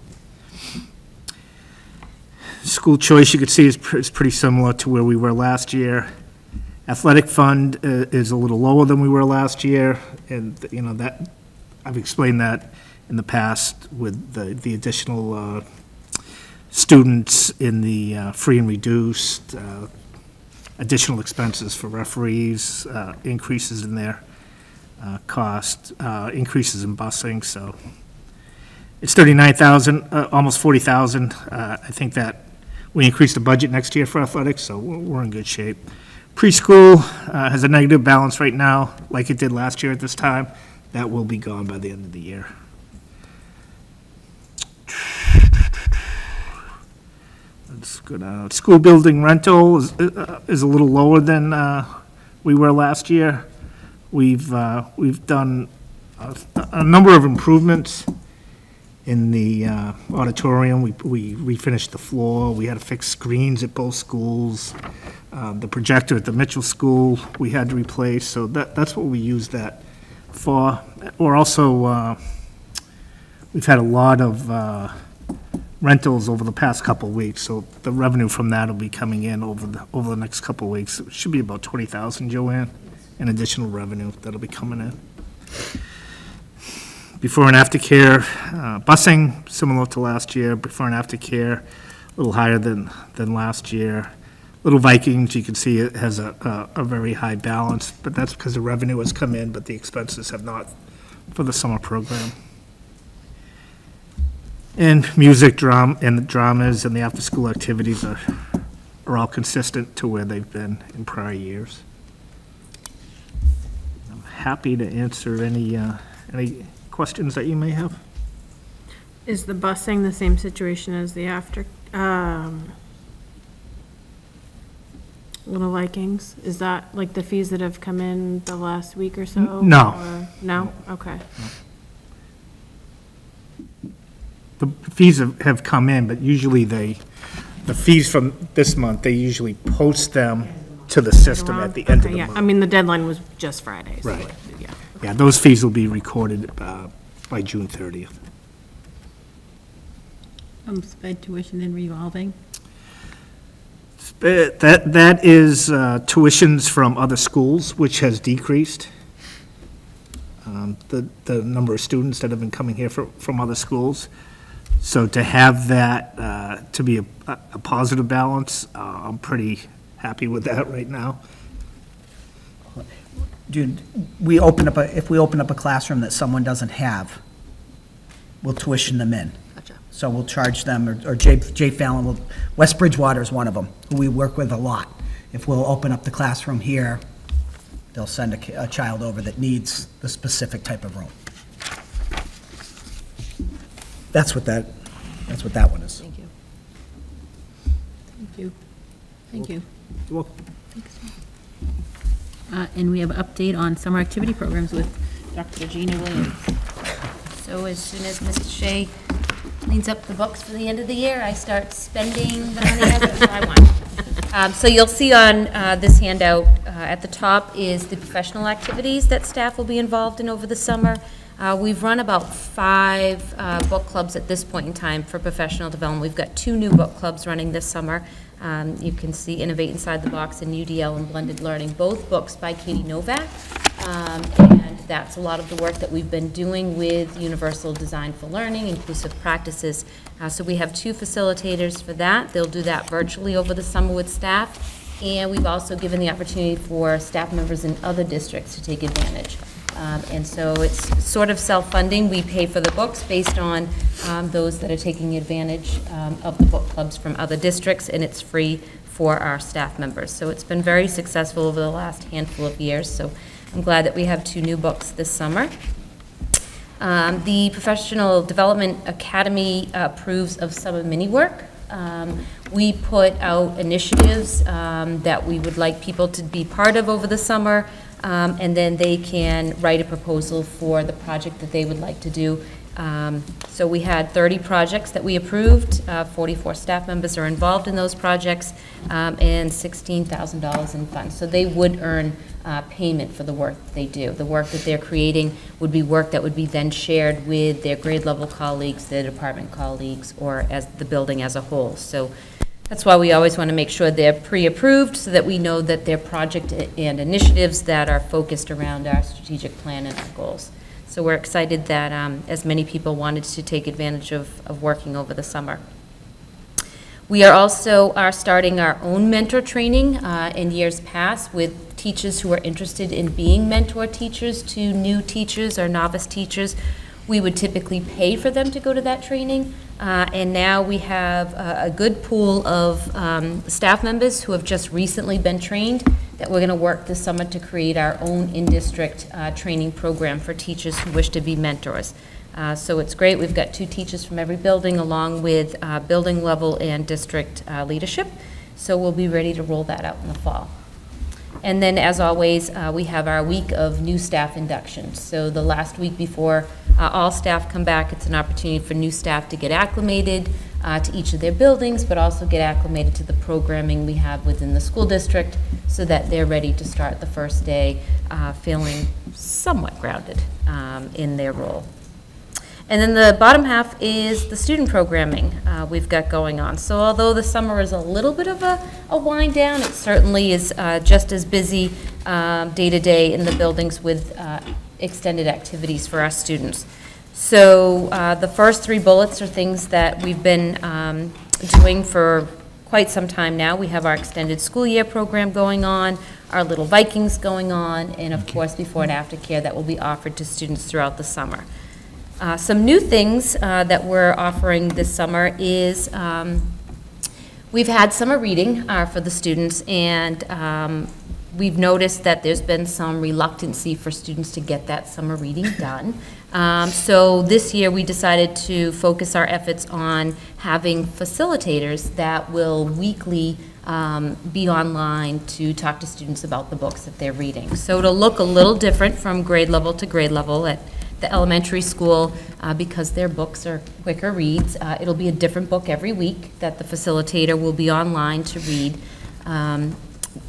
School choice, you can see, is pr- is pretty similar to where we were last year. Athletic fund uh, is a little lower than we were last year, and, you know, that, I've explained that in the past with the, the additional uh, students in the uh, free and reduced, uh, additional expenses for referees, uh, increases in their uh, cost, uh, increases in busing, so it's 39,000, uh, almost 40,000. Uh, I think that we increase the budget next year for athletics, so we're in good shape. Preschool has a negative balance right now, like it did last year at this time. That will be gone by the end of the year. Down. School building rental is, uh, is a little lower than uh, we were last year. We've, uh, we've done a, a number of improvements in the uh, auditorium. We, we refinished the floor. We had to fix screens at both schools. Uh, The projector at the Mitchell School, we had to replace, so that, that's what we used that for. We're also, uh, we've had a lot of uh, rentals over the past couple weeks, so the revenue from that will be coming in over the, over the next couple weeks. It should be about 20,000, Joanne, in additional revenue that'll be coming in. Before and after care, uh, busing, similar to last year, before and after care, a little higher than, than last year. Little Vikings, you can see it has a, a, a very high balance, but that's because the revenue has come in, but the expenses have not for the summer program. And music, drum, and the dramas and the after-school activities are, are all consistent to where they've been in prior years. I'm happy to answer any, uh, any questions that you may have. Is the busing the same situation as the after, um, Little Vikings? Is that like the fees that have come in the last week or so? No. or- No? Okay. The fees have, have come in, but usually they, the fees from this month, they usually post them to the system at the end of Okay, the yeah. I month. mean, the deadline was just Friday, so, Right. yeah. Yeah, those fees will be recorded, uh, by June thirtieth. Um, sped tuition and revolving. Uh, That, that is uh, tuitions from other schools, which has decreased. Um, The, the number of students that have been coming here from, from other schools. So to have that, uh, to be a, a positive balance, uh, I'm pretty happy with that right now. Dude, we open up, a if we open up a classroom that someone doesn't have, we'll tuition them in. So we'll charge them, or or Jay Jay Fallon will, West Bridgewater is one of them, who we work with a lot. If we'll open up the classroom here, they'll send a, a child over that needs the specific type of room. That's what that, that's what that one is. Thank you. Thank you. Thank you. You're welcome. Uh, and we have an update on summer activity programs with Dr. Gina Williams. So as soon as Mrs. Shea cleans up the books for the end of the year, I start spending the money as I want. [LAUGHS] Um, So you'll see on uh, this handout, uh, at the top is the professional activities that staff will be involved in over the summer. Uh, We've run about five uh, book clubs at this point in time for professional development. We've got two new book clubs running this summer. Um, You can see Innovate Inside the Box and UDL and Blended Learning, both books by Katie Novak. Um, And that's a lot of the work that we've been doing with Universal Design for Learning, inclusive practices. Uh, So we have two facilitators for that. They'll do that virtually over the summer with staff. And we've also given the opportunity for staff members in other districts to take advantage. Um, And so it's sort of self-funding. We pay for the books based on um, those that are taking advantage um, of the book clubs from other districts, and it's free for our staff members. So it's been very successful over the last handful of years, so I'm glad that we have two new books this summer. Um, The Professional Development Academy approves of summer mini work. Um, We put out initiatives um, that we would like people to be part of over the summer, um, and then they can write a proposal for the project that they would like to do. Um, So we had 30 projects that we approved, uh, 44 staff members are involved in those projects, um, and $16,000 in funds. So they would earn uh, payment for the work they do. The work that they're creating would be work that would be then shared with their grade level colleagues, their department colleagues, or as the building as a whole. So That's why we always want to make sure they're pre-approved, so that we know that they're project and initiatives that are focused around our strategic plan and our goals. So we're excited that um, as many people wanted to take advantage of, of working over the summer. We are also are starting our own mentor training uh, in years past with teachers who are interested in being mentor teachers to new teachers or novice teachers. We would typically pay for them to go to that training, uh, and now we have a, a good pool of um, staff members who have just recently been trained that we're going to work this summer to create our own in-district uh, training program for teachers who wish to be mentors. Uh, So it's great, we've got two teachers from every building, along with uh, building level and district uh, leadership, so we'll be ready to roll that out in the fall. And then, as always, uh, we have our week of new staff inductions. So the last week before uh, all staff come back, it's an opportunity for new staff to get acclimated uh, to each of their buildings, but also get acclimated to the programming we have within the school district so that they're ready to start the first day uh, feeling somewhat grounded um, in their role. And then the bottom half is the student programming uh, we've got going on. So although the summer is a little bit of a, a wind down, it certainly is uh, just as busy um, day to day in the buildings with uh, extended activities for our students. So uh, the first three bullets are things that we've been um, doing for quite some time now. We have our extended school year program going on, our Little Vikings going on, and of course, before and after care that will be offered to students throughout the summer. Uh, Some new things uh, that we're offering this summer is, um, we've had summer reading uh, for the students, and um, we've noticed that there's been some reluctancy for students to get that summer reading done. Um, So this year, we decided to focus our efforts on having facilitators that will weekly um, be online to talk to students about the books that they're reading. So it'll look a little different from grade level to grade level at the elementary school, uh, because their books are quicker reads. Uh, It'll be a different book every week that the facilitator will be online to read. Um,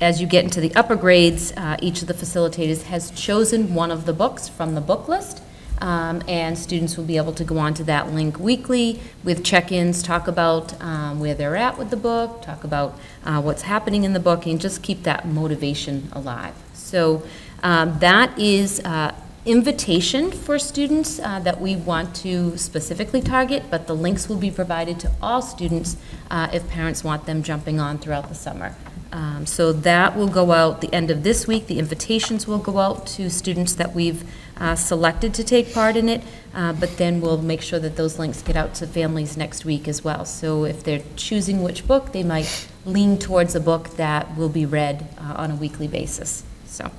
As you get into the upper grades, uh, each of the facilitators has chosen one of the books from the book list, um, and students will be able to go onto that link weekly with check-ins, talk about um, where they're at with the book, talk about uh, what's happening in the book, and just keep that motivation alive. So um, that is uh, invitation for students uh, that we want to specifically target, but the links will be provided to all students uh, if parents want them jumping on throughout the summer. Um, So that will go out the end of this week. The invitations will go out to students that we've uh, selected to take part in it, uh, but then we'll make sure that those links get out to families next week as well. So if they're choosing which book, they might lean towards a book that will be read uh, on a weekly basis. So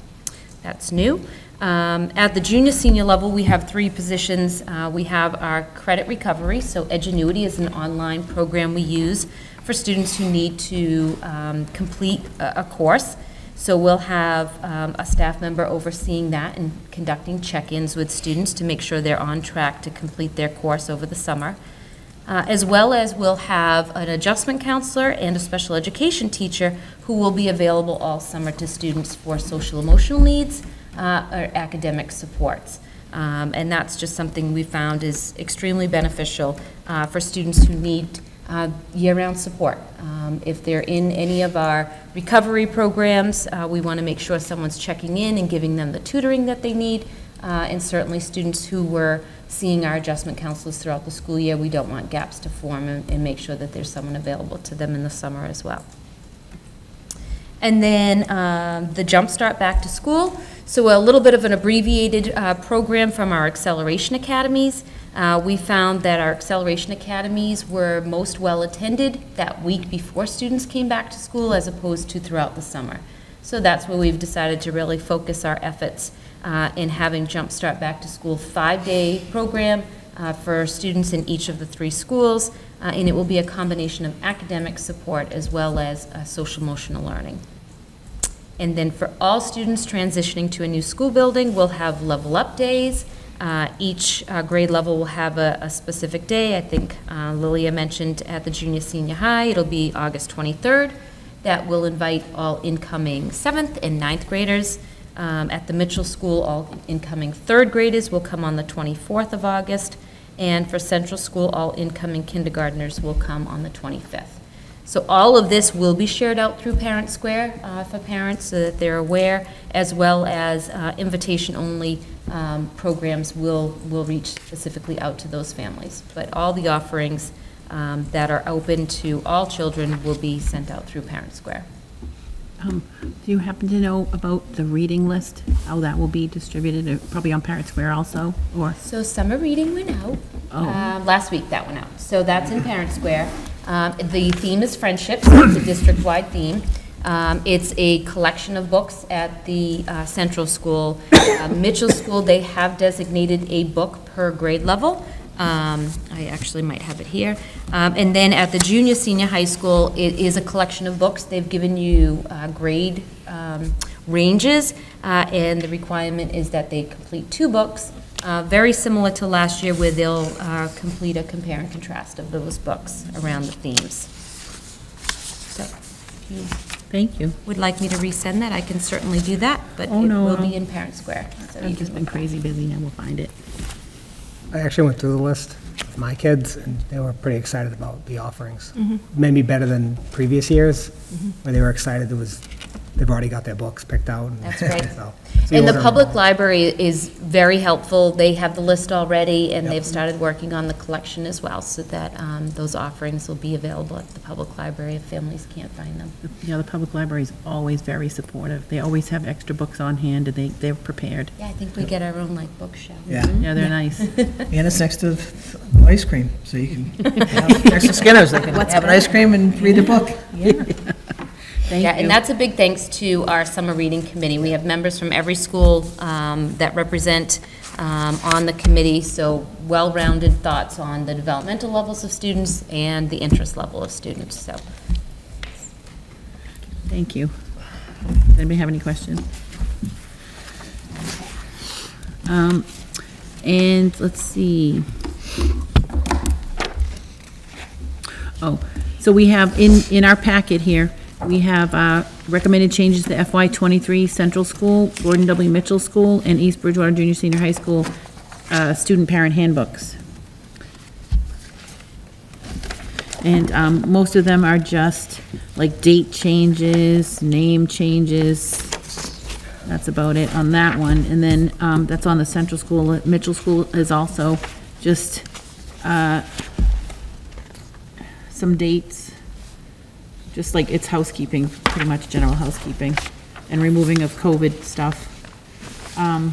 that's new. Um, At the junior, senior level, we have three positions. Uh, We have our credit recovery, so Edgenuity is an online program we use for students who need to um, complete a a course. So we'll have um, a staff member overseeing that and conducting check-ins with students to make sure they're on track to complete their course over the summer. Uh, As well as we'll have an adjustment counselor and a special education teacher who will be available all summer to students for social emotional needs uh, or academic supports. Um, And that's just something we found is extremely beneficial uh, for students who need uh, year-round support. Um, If they're in any of our recovery programs, uh, we want to make sure someone's checking in and giving them the tutoring that they need. Uh, And certainly, students who were seeing our adjustment counselors throughout the school year, we don't want gaps to form and and make sure that there's someone available to them in the summer as well. And then um, the Jump Start Back to School. So a little bit of an abbreviated uh, program from our Acceleration Academies. Uh, We found that our Acceleration Academies were most well-attended that week before students came back to school as opposed to throughout the summer. So that's where we've decided to really focus our efforts uh, in having Jump Start Back to School five-day program uh, for students in each of the three schools, uh, and it will be a combination of academic support as well as uh, social emotional learning. And then for all students transitioning to a new school building, we'll have level up days. Uh, Each uh, grade level will have a, a specific day. I think uh, Lilia mentioned at the junior, senior high, it'll be August 23rd. That will invite all incoming seventh and ninth graders. Um, At the Mitchell School, all incoming third graders will come on the 24th of August. And for Central School, all incoming kindergartners will come on the 25th. So all of this will be shared out through Parent Square uh, for parents so that they're aware, as well as uh, invitation-only um, programs will, will reach specifically out to those families. But all the offerings um, that are open to all children will be sent out through Parent Square. Um, Do you happen to know about the reading list, how that will be distributed, uh, probably on Parent Square also, or? So summer reading went out. Oh. Uh, Last week that went out. So that's in Parent Square. Um, The theme is friendship, so it's a district-wide theme. Um, It's a collection of books at the uh, central school. Uh, Mitchell School, they have designated a book per grade level. Um, I actually might have it here. Um, And then at the junior, senior high school, it is a collection of books. They've given you uh, grade um, ranges, uh, and the requirement is that they complete two books, uh, very similar to last year, where they'll uh, complete a compare and contrast of those books around the themes. So if you Thank you. would like me to resend that, I can certainly do that, but it Oh, no, will no. be in Parent Square. so I've just been crazy busy, I will find it. I actually went through the list with my kids, and they were pretty excited about the offerings. Mm-hmm. Maybe better than previous years, where they were excited, it was, they've already got their books picked out. and- That's great. so- And the order- public library is very helpful. They have the list already, and they've started working on the collection as well, so that um, those offerings will be available at the public library if families can't find them. Yeah, the public library is always very supportive. They always have extra books on hand, and they, they're prepared. Yeah, I think we get our own, like, bookshelf. Yeah, Yeah, they're nice. [LAUGHS] and it's next to ice cream, so you can, next to Skinner's, they can have an ice cream and read a book. [LAUGHS] Thank Yeah, you. and that's a big thanks to our summer reading committee. We have members from every school um, that represent um, on the committee, so well-rounded thoughts on the developmental levels of students and the interest level of students, so. Thank you. Does anybody have any questions? Um, And let's see. Oh, so we have, in, in our packet here, we have uh, recommended changes to FY '23 Central School, Gordon W. Mitchell School, and East Bridgewater Junior Senior High School uh, student parent handbooks. And um, most of them are just like date changes, name changes. That's about it on that one. And then um, that's on the central school. Mitchell School is also just uh, some dates, just like it's housekeeping, pretty much general housekeeping, and removing of COVID stuff.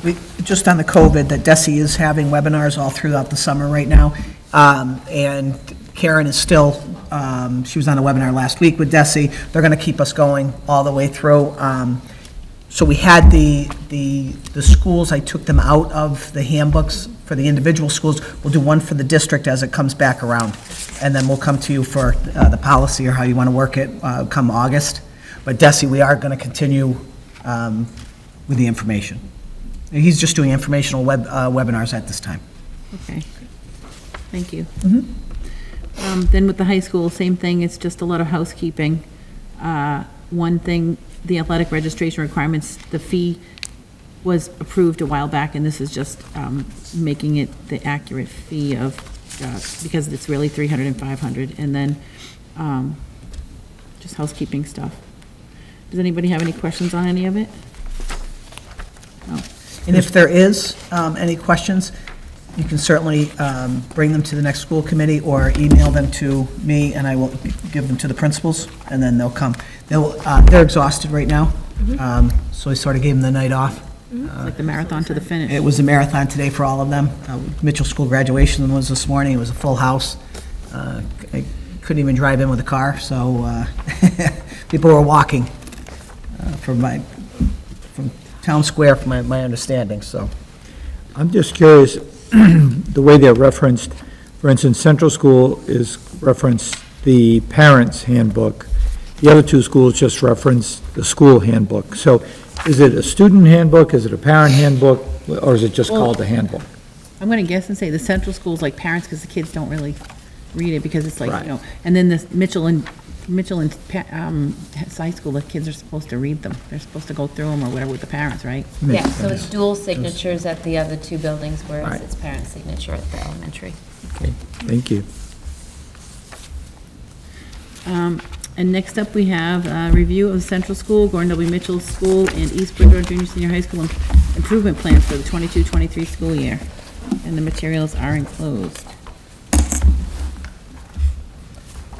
We- Just on the COVID, that DESE is having webinars all throughout the summer right now. Um, And Karen is still, um, she was on a webinar last week with DESE. They're going to keep us going all the way through. Um, So we had the, the, the schools, I took them out of the handbooks for the individual schools. We'll do one for the district as it comes back around. And then we'll come to you for uh, the policy or how you want to work it uh, come August. But DESE, we are going to continue um, with the information. He's just doing informational web, uh, webinars at this time. Okay. Thank you. Um, Then with the high school, same thing, it's just a lot of housekeeping. Uh, One thing, the athletic registration requirements, the fee was approved a while back, and this is just um, making it the accurate fee of, uh, because it's really 300 and 500, and then um, just housekeeping stuff. Does anybody have any questions on any of it? No. And if there is um, any questions, you can certainly um, bring them to the next school committee or email them to me, and I will give them to the principals, and then they'll come. They'll, uh, they're exhausted right now, um, so I sort of gave them the night off. It's like the marathon to the finish. It was a marathon today for all of them. Uh, Mitchell School graduation was this morning, it was a full house. Uh, I couldn't even drive in with a car, so uh, [LAUGHS] people were walking uh, from my, from Town Square, from my, my understanding, so. I'm just curious, [CLEARS THROAT] the way they're referenced, for instance, Central School is referenced the parents' handbook. The other two schools just reference the school handbook. So is it a student handbook, is it a parent handbook, or is it just called the handbook? I'm gonna guess and say the central school's like parents, because the kids don't really read it, because it's like, Right. you know, and then the Mitchell and, Mitchell and, pa- um, high school, the kids are supposed to read them. They're supposed to go through them or whatever with the parents, right? Yeah, so it's dual signatures at the other two buildings, whereas Right. it's parent signature at the elementary. Okay, Thank you. Um, And next up, we have a review of Central School, Gordon W. Mitchell School, and East Bridgewater Junior Senior High School improvement plans for the 22-23 school year. And the materials are enclosed.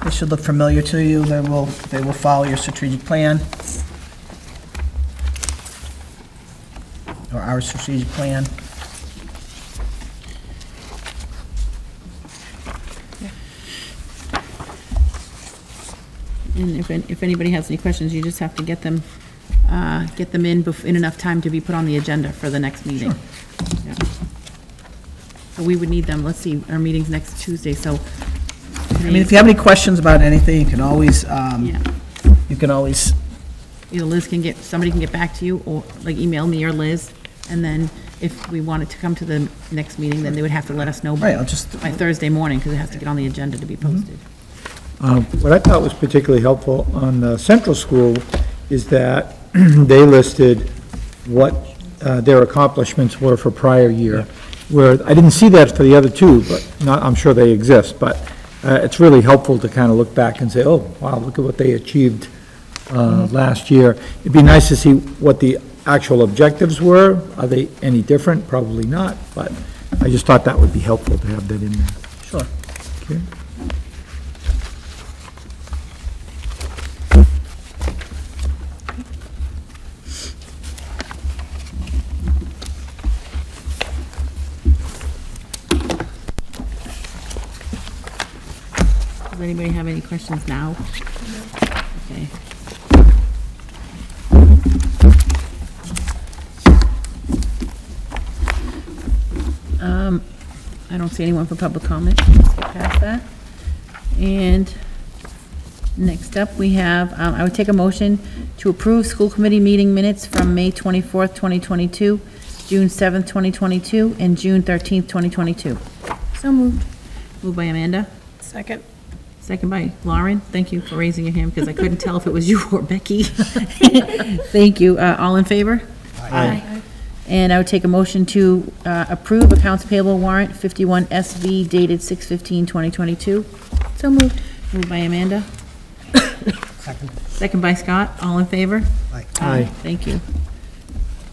They should look familiar to you. They will, they will follow your strategic plan. Or our strategic plan. And if, if anybody has any questions, you just have to get them, uh, get them in bef- in enough time to be put on the agenda for the next meeting. Yeah. So we would need them, let's see, our meeting's next Tuesday, so. I mean, if you have any questions about anything, you can always, um, Yeah, you can always, either Liz can get, somebody can get back to you, or like email me or Liz, and then if we wanted to come to the next meeting, then they would have to let us know right, I'll just, by Thursday morning, because it has to get on the agenda to be posted. Um, What I thought was particularly helpful on the Central School is that [CLEARS THROAT] they listed what uh, their accomplishments were for prior year, where, I didn't see that for the other two, but not, I'm sure they exist, but uh, it's really helpful to kind of look back and say, oh, wow, look at what they achieved uh, last year. It'd be nice to see what the actual objectives were. Are they any different? Probably not, but I just thought that would be helpful to have that in there. sure. Okay. Anybody have any questions now? Okay. Um, I don't see anyone for public comment. Let's get past that. And next up, we have, um, I would take a motion to approve school committee meeting minutes from May 24th, 2022, June 7th, 2022, and June 13th, 2022. So moved. Moved by Amanda. Second. Second by Lauren. Thank you for raising your hand, because I couldn't tell if it was you or Becky. [LAUGHS] Thank you. Uh, all in favor? Aye. And I would take a motion to uh, approve accounts payable warrant 51 SV dated 6/15/2022. So moved. Moved by Amanda. Second. Second by Scott. All in favor? Aye. Thank you.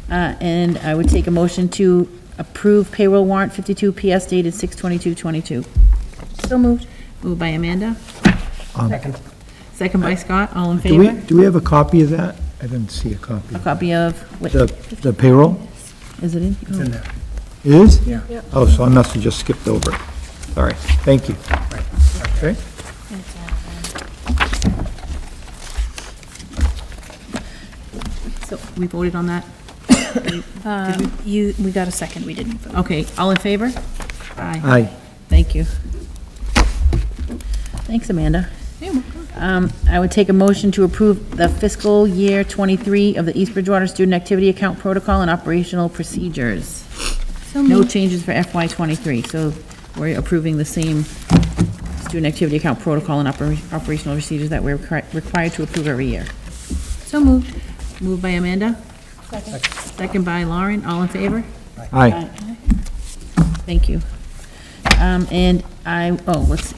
Uh, And I would take a motion to approve payroll warrant 52 PS dated 6/22/22. So moved. Moved by Amanda. Second. Second by Scott. All in Do we, favor? do we have a copy of that? I didn't see a copy. A copy of, what, The, the payroll? is it in? Oh. It is? Yeah. Oh, so I must have just skipped over it. Sorry, thank you. Okay, So we voted on that? [COUGHS] Um, you, we got a second, we didn't vote. Okay, all in favor? Aye. aye. Thank you. Thanks, Amanda. Um, I would take a motion to approve the fiscal year 23 of the East Bridgewater Student Activity Account Protocol and Operational Procedures. No changes for FY '23, so we're approving the same student activity account protocol and opera- operational procedures that we're required to approve every year. So moved. Moved by Amanda? Second by Lauren, all in favor? Aye. Thank you. Um, and I, oh, let's, see.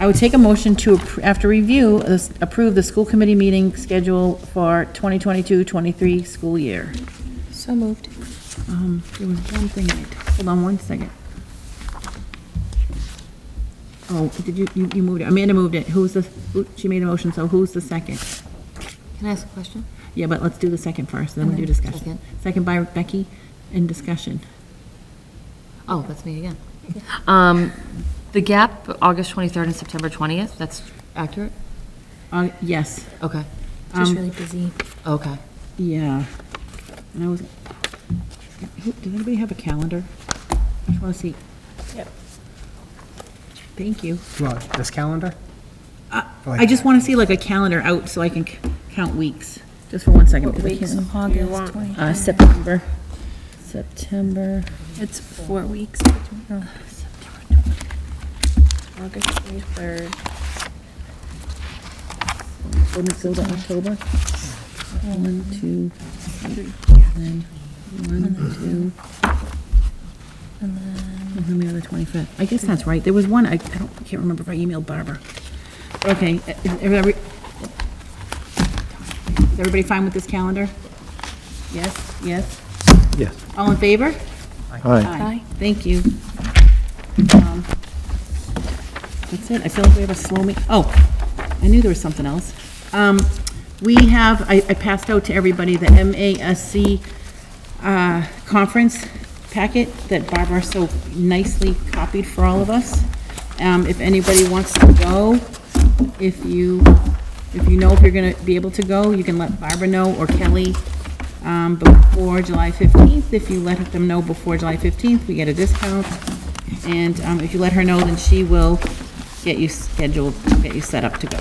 I would take a motion to, appro- after review, uh, approve the school committee meeting schedule for 2022-23 school year. So moved. Um, there was one thing, I- hold on one second. Oh, did you, you, you moved it, Amanda moved it, who's the, who, she made a motion, so who's the second? Can I ask a question? Yeah, but let's do the second first, then we do Okay, discussion. second. Second by Becky, in discussion. Oh, that's me again. Um, The gap, August 23rd and September 20th, that's accurate? Uh, yes, Okay, Just Um, really busy. okay. yeah. And I was, who- does anybody have a calendar? I just want to see. Yep. Thank you. What, this calendar? I just want to see like a calendar out so I can c- count weeks, just for one second. because I can't- August 20. Uh, September, September, It's four weeks. Oh. August 23rd. when it goes to October. One, two, three, then one, two. And then the other 25th. I guess that's right. There was one, I I don't, I can't remember if I emailed Barbara. Okay, is everybody, is everybody fine with this calendar? Yes, yes? Yes. All in favor? Aye. Aye. Thank you. I feel like we have a slow me, oh, I knew there was something else. Um, We have, I I passed out to everybody the MASC uh, conference packet that Barbara so nicely copied for all of us. Um, If anybody wants to go, if you, if you know if you're going to be able to go, you can let Barbara know or Kelly um, before July 15th. If you let them know before July 15th, we get a discount. And um, if you let her know, then she will get you scheduled, get you set up to go.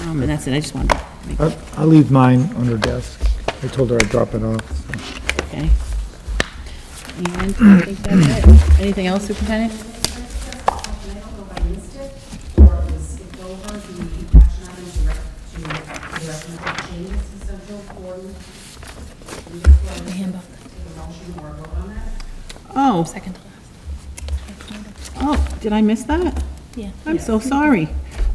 Um, And that's it, I just wanted to make, I'll I'll leave mine on her desk. I told her I'd drop it off. so. okay? And I think that's it. Anything else, Superintendent? Oh. Second to last. Oh, did I miss that? Yeah. I'm so sorry.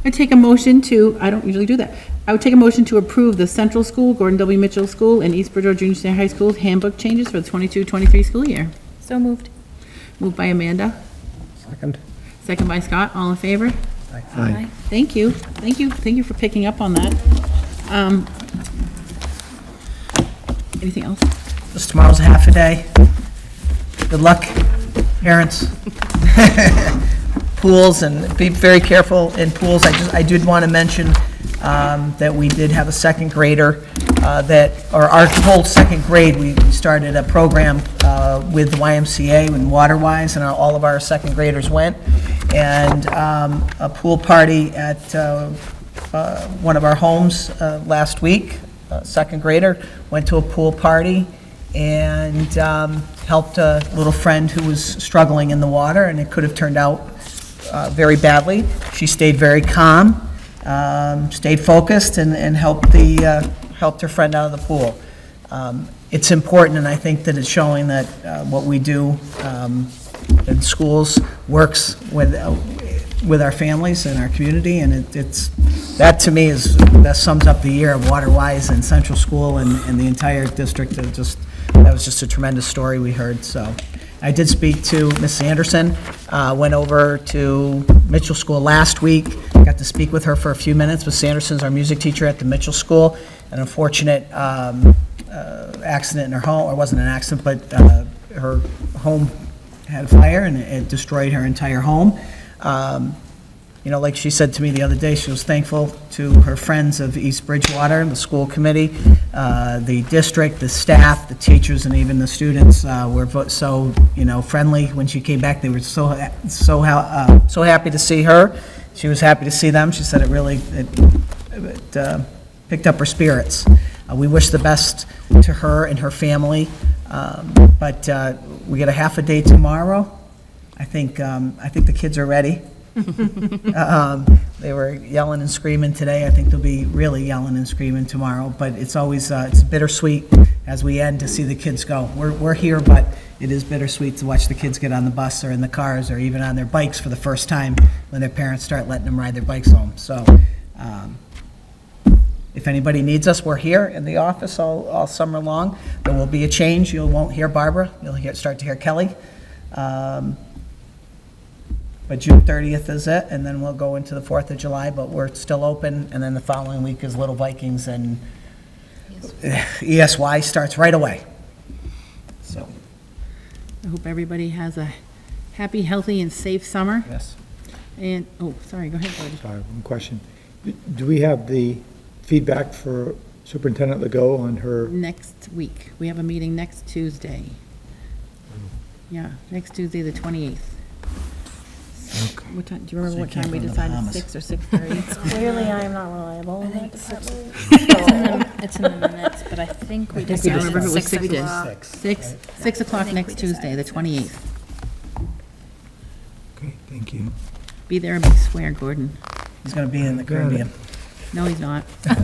I take a motion to, I don't usually do that. I would take a motion to approve the Central School, Gordon W. Mitchell School, and East Bridgewater Junior Senior High School handbook changes for the 22-23 school year. So moved. Moved by Amanda, Second. second by Scott, all in favor? Aye. Thank you, thank you, thank you for picking up on that. Um, Anything else? This tomorrow's a half a day. Good luck, parents. [LAUGHS] Pools, and be very careful in pools. I just, I did want to mention um, that we did have a second grader uh, that, or our whole second grade, we started a program uh, with the YMCA and WaterWise, and all of our second graders went. And um, a pool party at uh, uh, one of our homes uh, last week, second grader, went to a pool party and um, helped a little friend who was struggling in the water, and it could have turned out uh, very badly. She stayed very calm, um, stayed focused, and and helped the, uh, helped her friend out of the pool. Um, It's important, and I think that it's showing that uh, what we do um, in schools works with, uh, with our families and our community, and it- it's, that to me is, that sums up the year of WaterWise and Central School and and the entire district. It just, that was just a tremendous story we heard, so. I did speak to Ms. Anderson, uh, went over to Mitchell School last week, got to speak with her for a few minutes. Ms. Anderson's our music teacher at the Mitchell School, an unfortunate um, uh, accident in her home, or wasn't an accident, but uh, her home had a fire and it destroyed her entire home. Um, you know, like she said to me the other day, she was thankful to her friends of East Bridgewater, the school committee, uh, the district, the staff, the teachers, and even the students uh, were so, you know, friendly when she came back. They were so, so, uh, so happy to see her. She was happy to see them. She said it really, it it uh, picked up her spirits. Uh, We wish the best to her and her family, um, but uh, we get a half a day tomorrow. I think, um, I think the kids are ready. [LAUGHS] Um, They were yelling and screaming today. I think they'll be really yelling and screaming tomorrow, but it's always, uh, it's bittersweet as we end to see the kids go. We're, we're here, but it is bittersweet to watch the kids get on the bus or in the cars or even on their bikes for the first time when their parents start letting them ride their bikes home. So, um, if anybody needs us, we're here in the office all, all summer long. There will be a change. You won't hear Barbara. You'll hear, start to hear Kelly. Um, But June 30th is it, and then we'll go into the 4th of July, but we're still open. And then the following week is Little Vikings and ESY starts right away. So, I hope everybody has a happy, healthy, and safe summer. yes. And, oh, sorry, go ahead, Gordon. Sorry, one question. Do we have the feedback for Superintendent Legault on her, Next week, we have a meeting next Tuesday. Yeah, next Tuesday, the 28th. What time, do you remember what time we decided, 6 or 6:30? [LAUGHS] Clearly, I am not reliable in that department. It's in the- It's in the minutes, but I think we I can't decided remember if it was six 6 o'clock. 6, 6 o'clock next Tuesday, the 28th. okay, thank you. Be there and be square, Gordon. He's going to be in the Caribbean. No, he's not. [LAUGHS]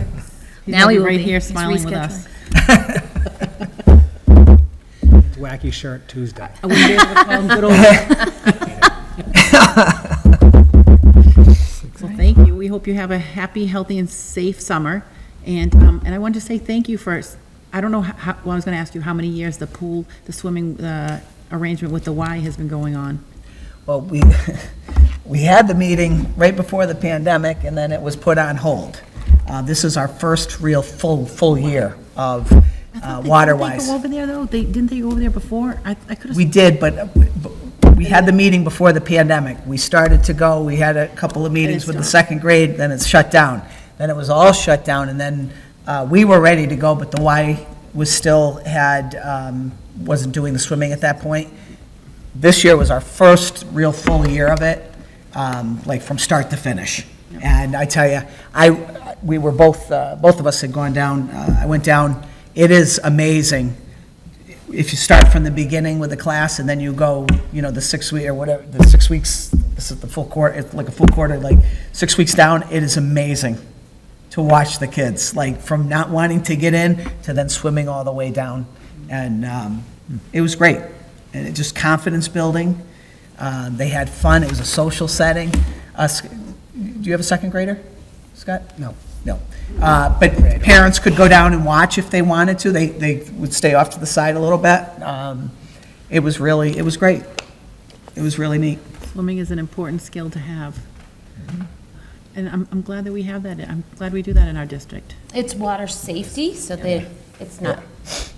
He's Now gonna he be will right be. here He's smiling with us. [LAUGHS] Wacky shirt Tuesday. I wouldn't be able to call him good old. Well, thank you. We hope you have a happy, healthy, and safe summer. And, um, and I wanted to say thank you for, I don't know how, well, I was gonna ask you how many years the pool, the swimming, uh, arrangement with the Y has been going on. Well, we, [LAUGHS] we had the meeting right before the pandemic, and then it was put on hold. Uh, This is our first real full, full year of uh, Didn't they WaterWise. over there, though? They, didn't they go over there before? I, I could've. We did, but uh, but we had the meeting before the pandemic. We started to go, we had a couple of meetings with the second grade, then it's shut down. Then it was all shut down, and then uh, we were ready to go, but the Y was still had, um, wasn't doing the swimming at that point. This year was our first real full year of it, um, like from start to finish. And I tell you, I, we were both, uh, both of us had gone down, uh, I went down, it is amazing if you start from the beginning with the class and then you go, you know, the six week or whatever, the six weeks, this is the full quarter, it's like a full quarter, like six weeks down, it is amazing to watch the kids, like from not wanting to get in to then swimming all the way down. And um, it was great. And it just confidence building. Uh, They had fun. It was a social setting. Us, do you have a second grader, Scott? No. No. Uh, But parents could go down and watch if they wanted to. They, they would stay off to the side a little bit. Um, It was really, it was great. It was really neat. Swimming is an important skill to have. And I'm, I'm glad that we have that. I'm glad we do that in our district. It's water safety, so that it's not.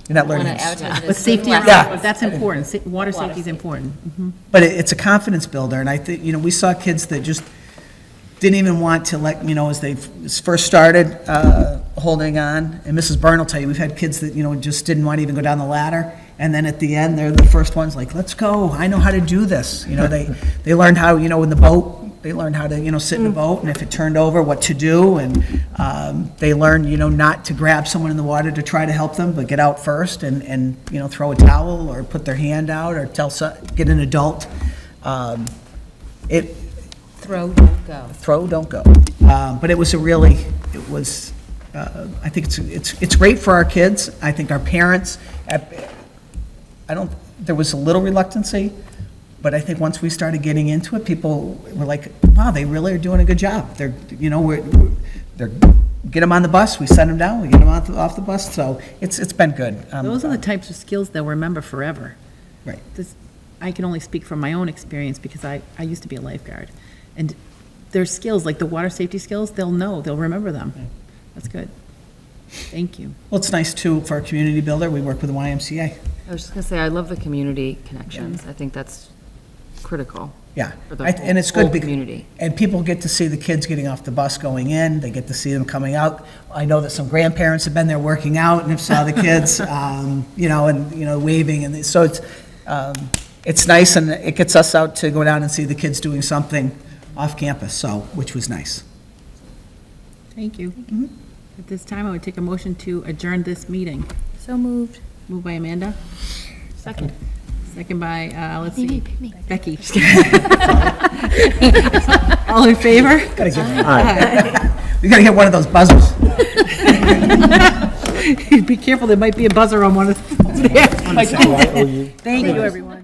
You're not wanna learning. advertise it But safety, swim Yeah. that's important. Sa- Water safety is important. Mhm. But it- it's a confidence builder, and I think, you know, we saw kids that just didn't even want to let, you know, as they first started uh, holding on, and Mrs. Byrne will tell you, we've had kids that, you know, just didn't want to even go down the ladder, and then at the end, they're the first ones, like, let's go, I know how to do this. You know, they, [LAUGHS] they learned how, you know, in the boat, they learned how to, you know, sit in a boat, and if it turned over, what to do, and um, they learned, you know, not to grab someone in the water to try to help them, but get out first and, and, you know, throw a towel, or put their hand out, or tell, so- get an adult. Um, It, Throw, don't go. throw, don't go. Um, But it was a really, it was, uh, I think it's, it's, it's great for our kids. I think our parents, uh, I don't, there was a little reluctancy, but I think once we started getting into it, people were like, wow, they really are doing a good job. They're, you know, we're, they're, get them on the bus, we send them down, we get them off, the- off the bus, so it's, it's been good. Um, Those are the types of skills they'll remember forever. Right. This, I can only speak from my own experience because I, I used to be a lifeguard. And their skills, like the water safety skills, they'll know, they'll remember them. That's good. Thank you. Well, it's nice too, for a community builder, we work with the YMCA. I was just gonna say, I love the community connections. I think that's critical. Yeah, For the I- and it's good whole because, community. and people get to see the kids getting off the bus going in, they get to see them coming out. I know that some grandparents have been there working out and have saw the kids, [LAUGHS] um, you know, and, you know, waving, and so it's, um, it's nice, and it gets us out to go down and see the kids doing something off campus, so, which was nice. Thank you. At this time, I would take a motion to adjourn this meeting. So moved. Moved by Amanda, Second. second by, uh, let's see, Pick me. Becky. [LAUGHS] All in favor? Gotta give- We gotta get one of those buzzers. [LAUGHS] Be careful, there might be a buzzer on one of them. [LAUGHS] Thank you, everyone.